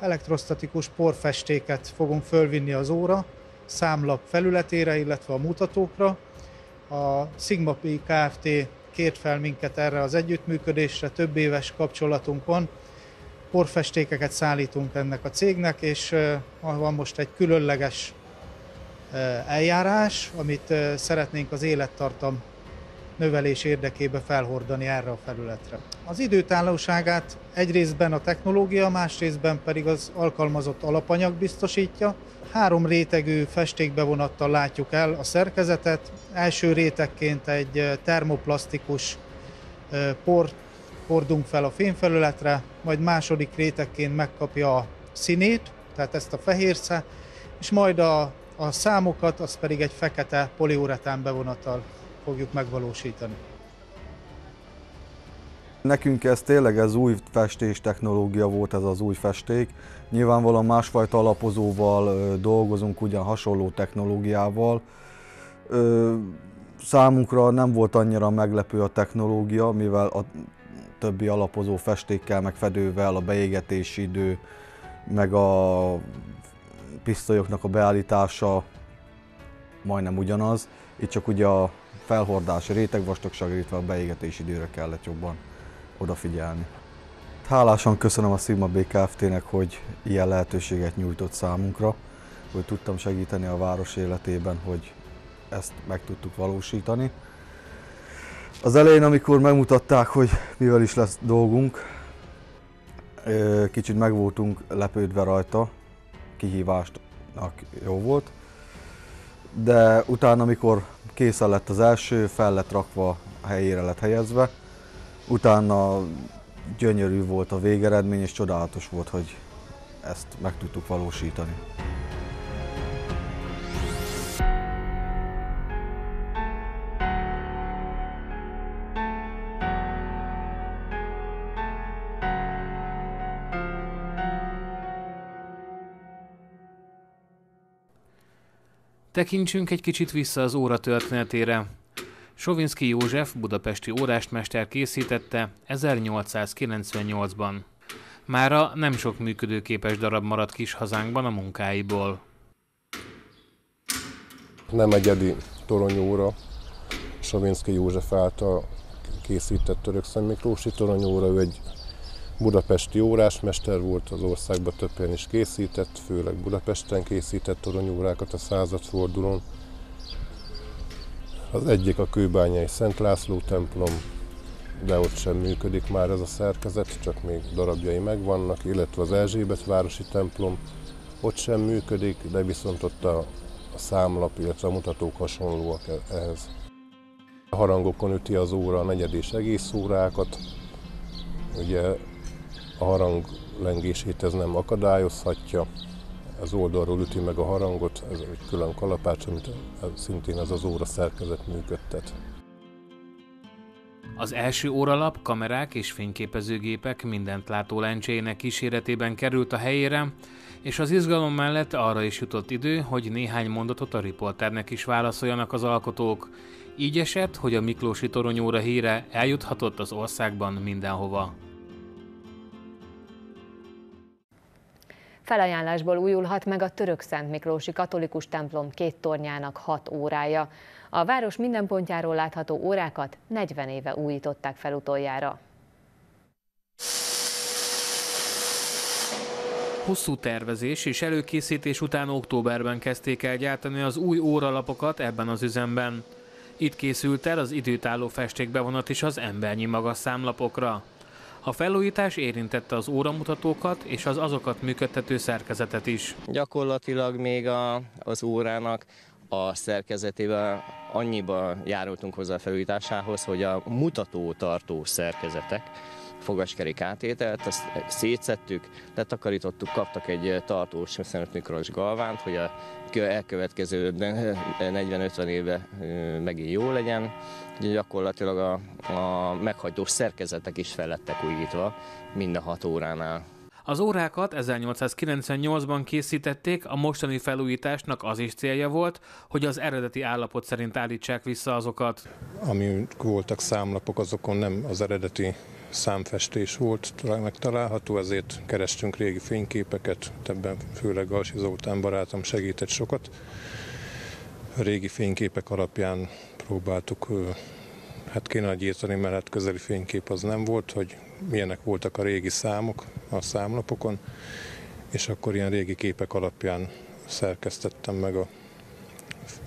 Elektrostatikus porfestéket fogunk fölvinni az óra számlap felületére, illetve a mutatókra. A Sigma Pi Kft. kért fel minket erre az együttműködésre, több éves kapcsolatunk van, porfestékeket szállítunk ennek a cégnek, és van most egy különleges eljárás, amit szeretnénk az élettartam növelés érdekébe felhordani erre a felületre. Az időtállóságát egyrésztben a technológia, másrésztben pedig az alkalmazott alapanyag biztosítja. Három rétegű festékbevonattal látjuk el a szerkezetet. Első rétegként egy termoplasztikus port hordunk fel a fényfelületre, majd második rétegként megkapja a színét, tehát ezt a fehérsze, és majd a, a számokat, az pedig egy fekete poliuretán bevonattal fogjuk megvalósítani. Nekünk ez tényleg ez új festés technológia volt, ez az új festék. Nyilvánvalóan másfajta alapozóval dolgozunk, ugyan hasonló technológiával. Számunkra nem volt annyira meglepő a technológia, mivel a többi alapozó festékkel, meg fedővel a beégetési idő, meg a pisztolyoknak a beállítása majdnem ugyanaz. Itt csak ugye a felhordási rétegvastagság, illetve a beégetési időre kellett jobban odafigyelni. Hálásan köszönöm a Sigma BKFT-nek, hogy ilyen lehetőséget nyújtott számunkra, hogy tudtam segíteni a város életében, hogy ezt meg tudtuk valósítani. Az elején, amikor megmutatták, hogy mivel is lesz dolgunk, kicsit meg voltunk lepődve rajta, kihívásnak jó volt, de utána, amikor készen lett az első, fel lett rakva, helyére lett helyezve, utána gyönyörű volt a végeredmény, és csodálatos volt, hogy ezt meg tudtuk valósítani. Tekintsünk egy kicsit vissza az óra történetére. Sovinski József budapesti órástmester készítette 1898-ban. Mára nem sok működőképes darab maradt kis hazánkban a munkáiból. Nem egyedi toronyóra, Sovinski József által készített török Miklósi toronyóra, ő egy budapesti órásmester volt, az országban több is készített, főleg Budapesten készített toronyórákat a századfordulón. Az egyik a kőbányai Szent László templom, de ott sem működik már ez a szerkezet, csak még darabjai megvannak, illetve az Erzsébet városi templom, ott sem működik, de viszont ott a, a számlap, illetve a mutatók hasonlóak e-, ehhez. A harangokon üti az óra a negyed és egész órákat, ugye a harang lengését ez nem akadályozhatja, az oldalról üti meg a harangot, ez egy külön kalapács, amit szintén az az óra szerkezet működtet. Az első óralap, kamerák és fényképezőgépek mindent látó lencséjének kíséretében került a helyére, és az izgalom mellett arra is jutott idő, hogy néhány mondatot a riporternek is válaszoljanak az alkotók. Így esett, hogy a Miklósi toronyóra híre eljuthatott az országban mindenhova. Felajánlásból újulhat meg a török Szent Miklósi katolikus templom két tornyának hat órája. A város minden pontjáról látható órákat 40 éve újították fel utoljára. Hosszú tervezés és előkészítés után októberben kezdték el gyártani az új óralapokat ebben az üzemben. Itt készült el az időtálló festékbevonat is az embernyi magas számlapokra. A felújítás érintette az óramutatókat és az azokat működtető szerkezetet is. Gyakorlatilag még a, az órának a szerkezetével annyiba járultunk hozzá a felújításához, hogy a mutató-tartó szerkezetek, fogaskerék átételt, ezt szétszettük, letakarítottuk, kaptak egy tartós 25 mikronos galvánt, hogy a elkövetkező 40-50 éve megint jó legyen. Gyakorlatilag a, a meghajtós szerkezetek is felettek újítva minden hat óránál. Az órákat 1898-ban készítették, a mostani felújításnak az is célja volt, hogy az eredeti állapot szerint állítsák vissza azokat. Ami voltak számlapok, azokon nem az eredeti számfestés volt megtalálható, ezért kerestünk régi fényképeket, ebben főleg Alsi Zoltán barátom segített sokat. A régi fényképek alapján próbáltuk hát kéne írtani, mert hát közeli fénykép az nem volt, hogy milyenek voltak a régi számok a számlapokon, és akkor ilyen régi képek alapján szerkesztettem meg a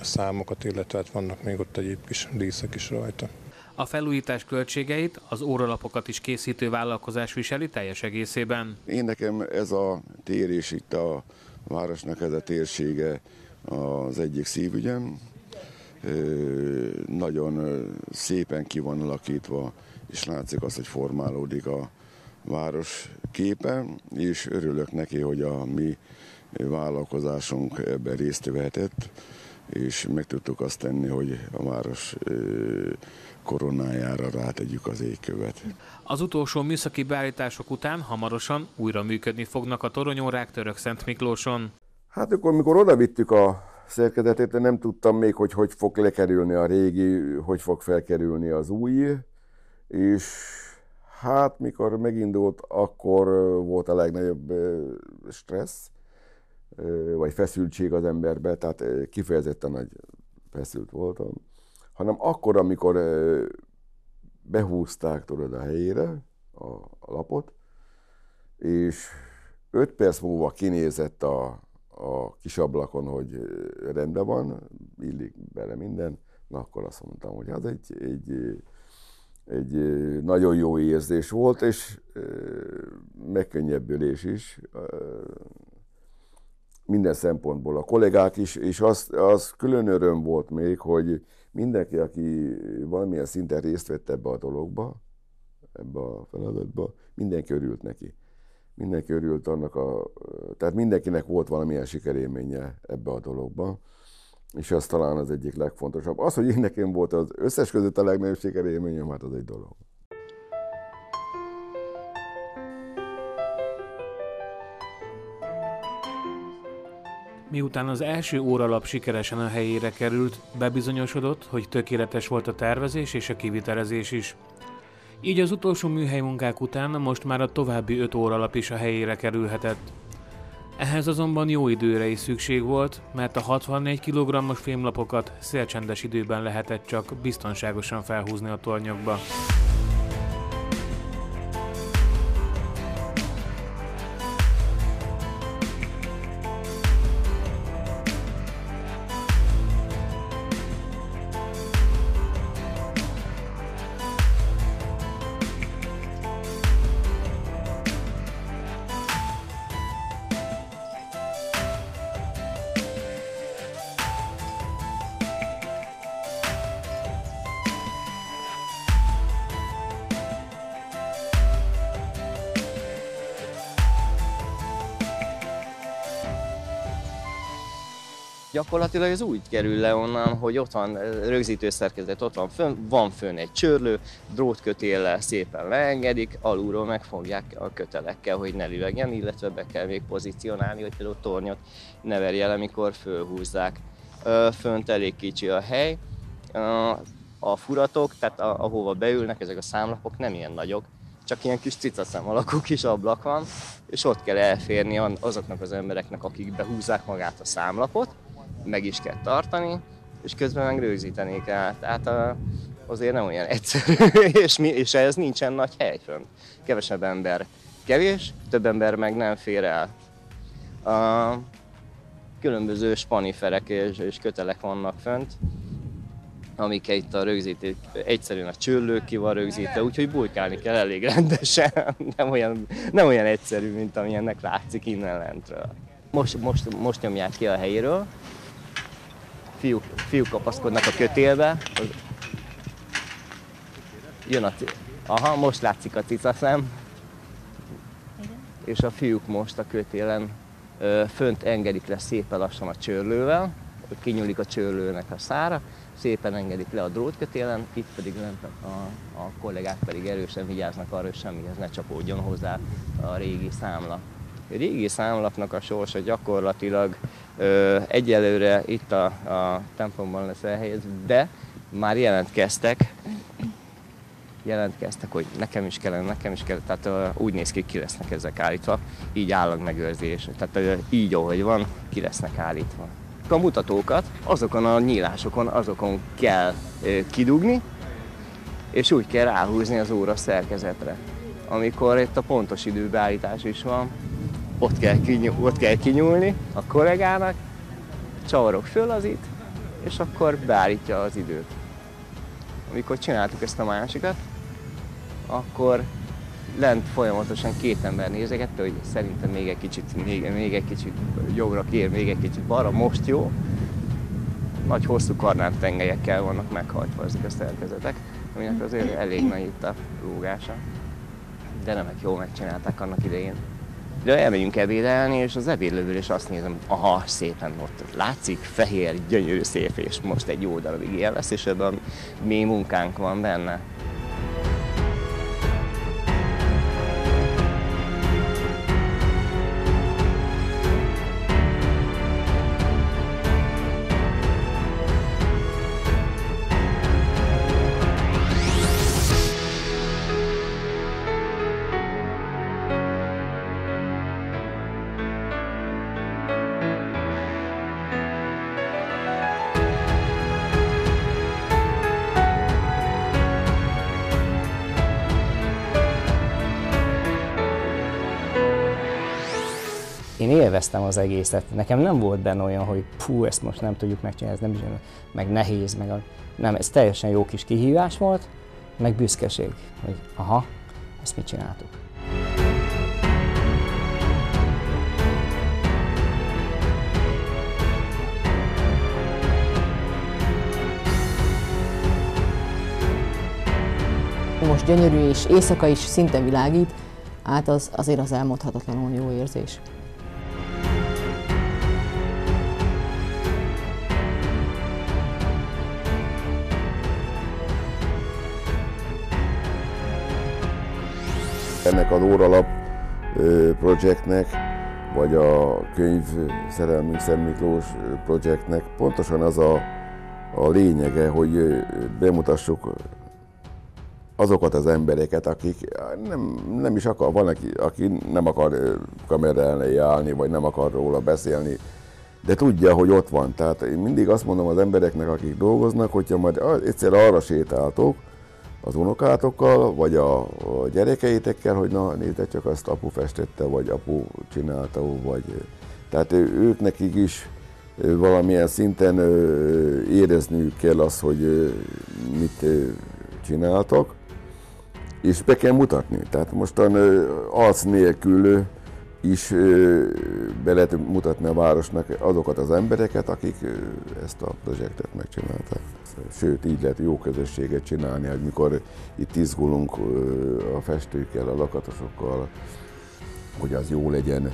számokat, illetve hát vannak még ott egyéb kis díszek is rajta. A felújítás költségeit az óralapokat is készítő vállalkozás viseli teljes egészében. Én nekem ez a tér és itt a városnak ez a térsége az egyik szívügyem. Nagyon szépen ki van alakítva, és látszik az, hogy formálódik a város képe, és örülök neki, hogy a mi vállalkozásunk ebben részt vehetett, és meg tudtuk azt tenni, hogy a város koronájára rátegyük az égkövet. Az utolsó műszaki beállítások után hamarosan újra működni fognak a toronyórák Török Szent Miklóson. Hát akkor, amikor oda vittük a szerkezetét, nem tudtam még, hogy hogy fog lekerülni a régi, hogy fog felkerülni az új, és hát mikor megindult, akkor volt a legnagyobb stressz, vagy feszültség az emberbe, tehát kifejezetten nagy feszült voltam, hanem akkor, amikor behúzták tudod a helyére a, lapot, és öt perc múlva kinézett a, a kis ablakon, hogy rendben van, illik bele minden, na akkor azt mondtam, hogy az egy, egy, egy nagyon jó érzés volt, és megkönnyebbülés is minden szempontból. A kollégák is, és az, az külön öröm volt még, hogy mindenki, aki valamilyen szinten részt vett ebbe a dologba, ebbe a feladatba, mindenki örült neki. Mindenki örült annak a... Tehát mindenkinek volt valamilyen sikerélménye ebbe a dologba, és az talán az egyik legfontosabb. Az, hogy én nekem volt az összes között a legnagyobb sikerélményem, hát az egy dolog. Miután az első óralap sikeresen a helyére került, bebizonyosodott, hogy tökéletes volt a tervezés és a kivitelezés is. Így az utolsó műhely munkák után most már a további öt óralap is a helyére kerülhetett. Ehhez azonban jó időre is szükség volt, mert a 64 kg-os fémlapokat szélcsendes időben lehetett csak biztonságosan felhúzni a tornyokba. Gyakorlatilag ez úgy kerül le onnan, hogy ott van rögzítő szerkezet, ott van fönn, van fönn egy csörlő, drótkötéllel szépen leengedik, alulról megfogják a kötelekkel, hogy ne lüvegjen, illetve be kell még pozícionálni, hogy például tornyot ne verje le, amikor fölhúzzák. Fönt elég kicsi a hely, a furatok, tehát ahova beülnek, ezek a számlapok nem ilyen nagyok, csak ilyen kis cicaszem alakú kis ablak van, és ott kell elférni azoknak az embereknek, akik behúzzák magát a számlapot, meg is kell tartani, és közben meg rögzíteni kell. Tehát a, azért nem olyan egyszerű, *laughs* és, mi, és ez nincsen nagy hely fönt. Kevesebb ember kevés, több ember meg nem fér el. A, különböző spaniferek és, és kötelek vannak fönt, amik itt a rögzítés, egyszerűen a csőlő ki van rögzítve, úgyhogy bujkálni kell elég rendesen, *laughs* nem olyan, nem olyan egyszerű, mint amilyennek látszik innen lentről. Most, most, most nyomják ki a helyéről, fiúk, fiúk kapaszkodnak a kötélbe. Jön a Aha, most látszik a cicaszem. És a fiúk most a kötélen ö, fönt engedik le szépen lassan a csörlővel, kinyúlik a csörlőnek a szára, szépen engedik le a drótkötélen, itt pedig lent a, a kollégák pedig erősen vigyáznak arra, hogy semmihez ne csapódjon hozzá a régi számla. A régi számlapnak a sorsa gyakorlatilag egyelőre itt a, a templomban lesz elhelyezve, de már jelentkeztek, jelentkeztek, hogy nekem is kellene, nekem is kellene, tehát úgy néz ki, ki lesznek ezek állítva, így megőrzés, tehát uh, így ahogy van, ki lesznek állítva. A mutatókat azokon a nyílásokon, azokon kell kidugni, és úgy kell ráhúzni az óra szerkezetre. Amikor itt a pontos időbeállítás is van, ott kell, kinyúl, ott kell kinyúlni a kollégának, csavarok föl az itt, és akkor beállítja az időt. amikor csináltuk ezt a másikat, akkor lent folyamatosan két ember nézegette, hogy szerintem még egy kicsit, még, még egy kicsit jobbra kér, még egy kicsit balra, most jó. Nagy hosszú karnát tengelyekkel vannak meghajtva ezek a szerkezetek, aminek azért elég nagy itt a rúgása. De remek jól megcsinálták annak idején. De elmegyünk ebédelni, és az ebédlövőről is azt nézem, aha, szépen ott látszik, fehér, gyönyörű, szép, és most egy jó darabig ilyen lesz, és ebben mi munkánk van benne. Élveztem az egészet. Nekem nem volt benne olyan, hogy pú, ezt most nem tudjuk megcsinálni, ez nem is meg nehéz, meg a... nem, ez teljesen jó kis kihívás volt, meg büszkeség, hogy aha, ezt mit csináltuk. Most gyönyörű és éjszaka is szinte világít, hát az azért az elmondhatatlanul jó érzés. Ennek az óralap projektnek, vagy a könyv Szerelmünk Szent Miklós projektnek pontosan az a, a lényege, hogy bemutassuk azokat az embereket, akik nem, nem is akar, van, aki, aki nem akar kamera elé állni, vagy nem akar róla beszélni, de tudja, hogy ott van. Tehát én mindig azt mondom az embereknek, akik dolgoznak, hogyha majd egyszer arra sétáltok, az unokátokkal, vagy a, gyerekeitekkel, hogy na nézd csak azt apu festette, vagy apu csinálta, vagy... Tehát ők nekik is valamilyen szinten érezniük kell azt, hogy mit csináltak, és be kell mutatni. Tehát mostan arc nélkül is be lehet mutatni a városnak azokat az embereket, akik ezt a projektet megcsinálták. Sőt, így lehet jó közösséget csinálni, hogy mikor itt izgulunk a festőkkel, a lakatosokkal, hogy az jó legyen,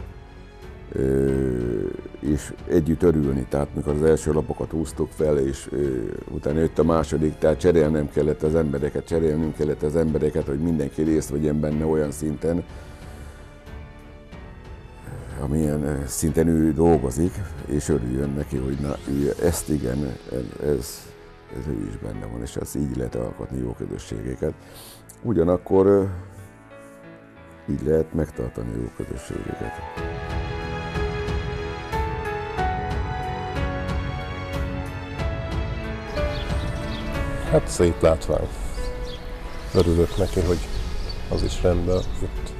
és együtt örülni. Tehát mikor az első lapokat húztuk fel, és utána jött a második, tehát cserélnem kellett az embereket, cserélnünk kellett az embereket, hogy mindenki részt vegyen benne olyan szinten, amilyen szinten ő dolgozik, és örüljön neki, hogy na, ő ezt igen, ez, ez ő is benne van, és ez így lehet alkotni jó közösségeket. Ugyanakkor így lehet megtartani jó közösségeket. Hát szép látvány. Örülök neki, hogy az is rendben itt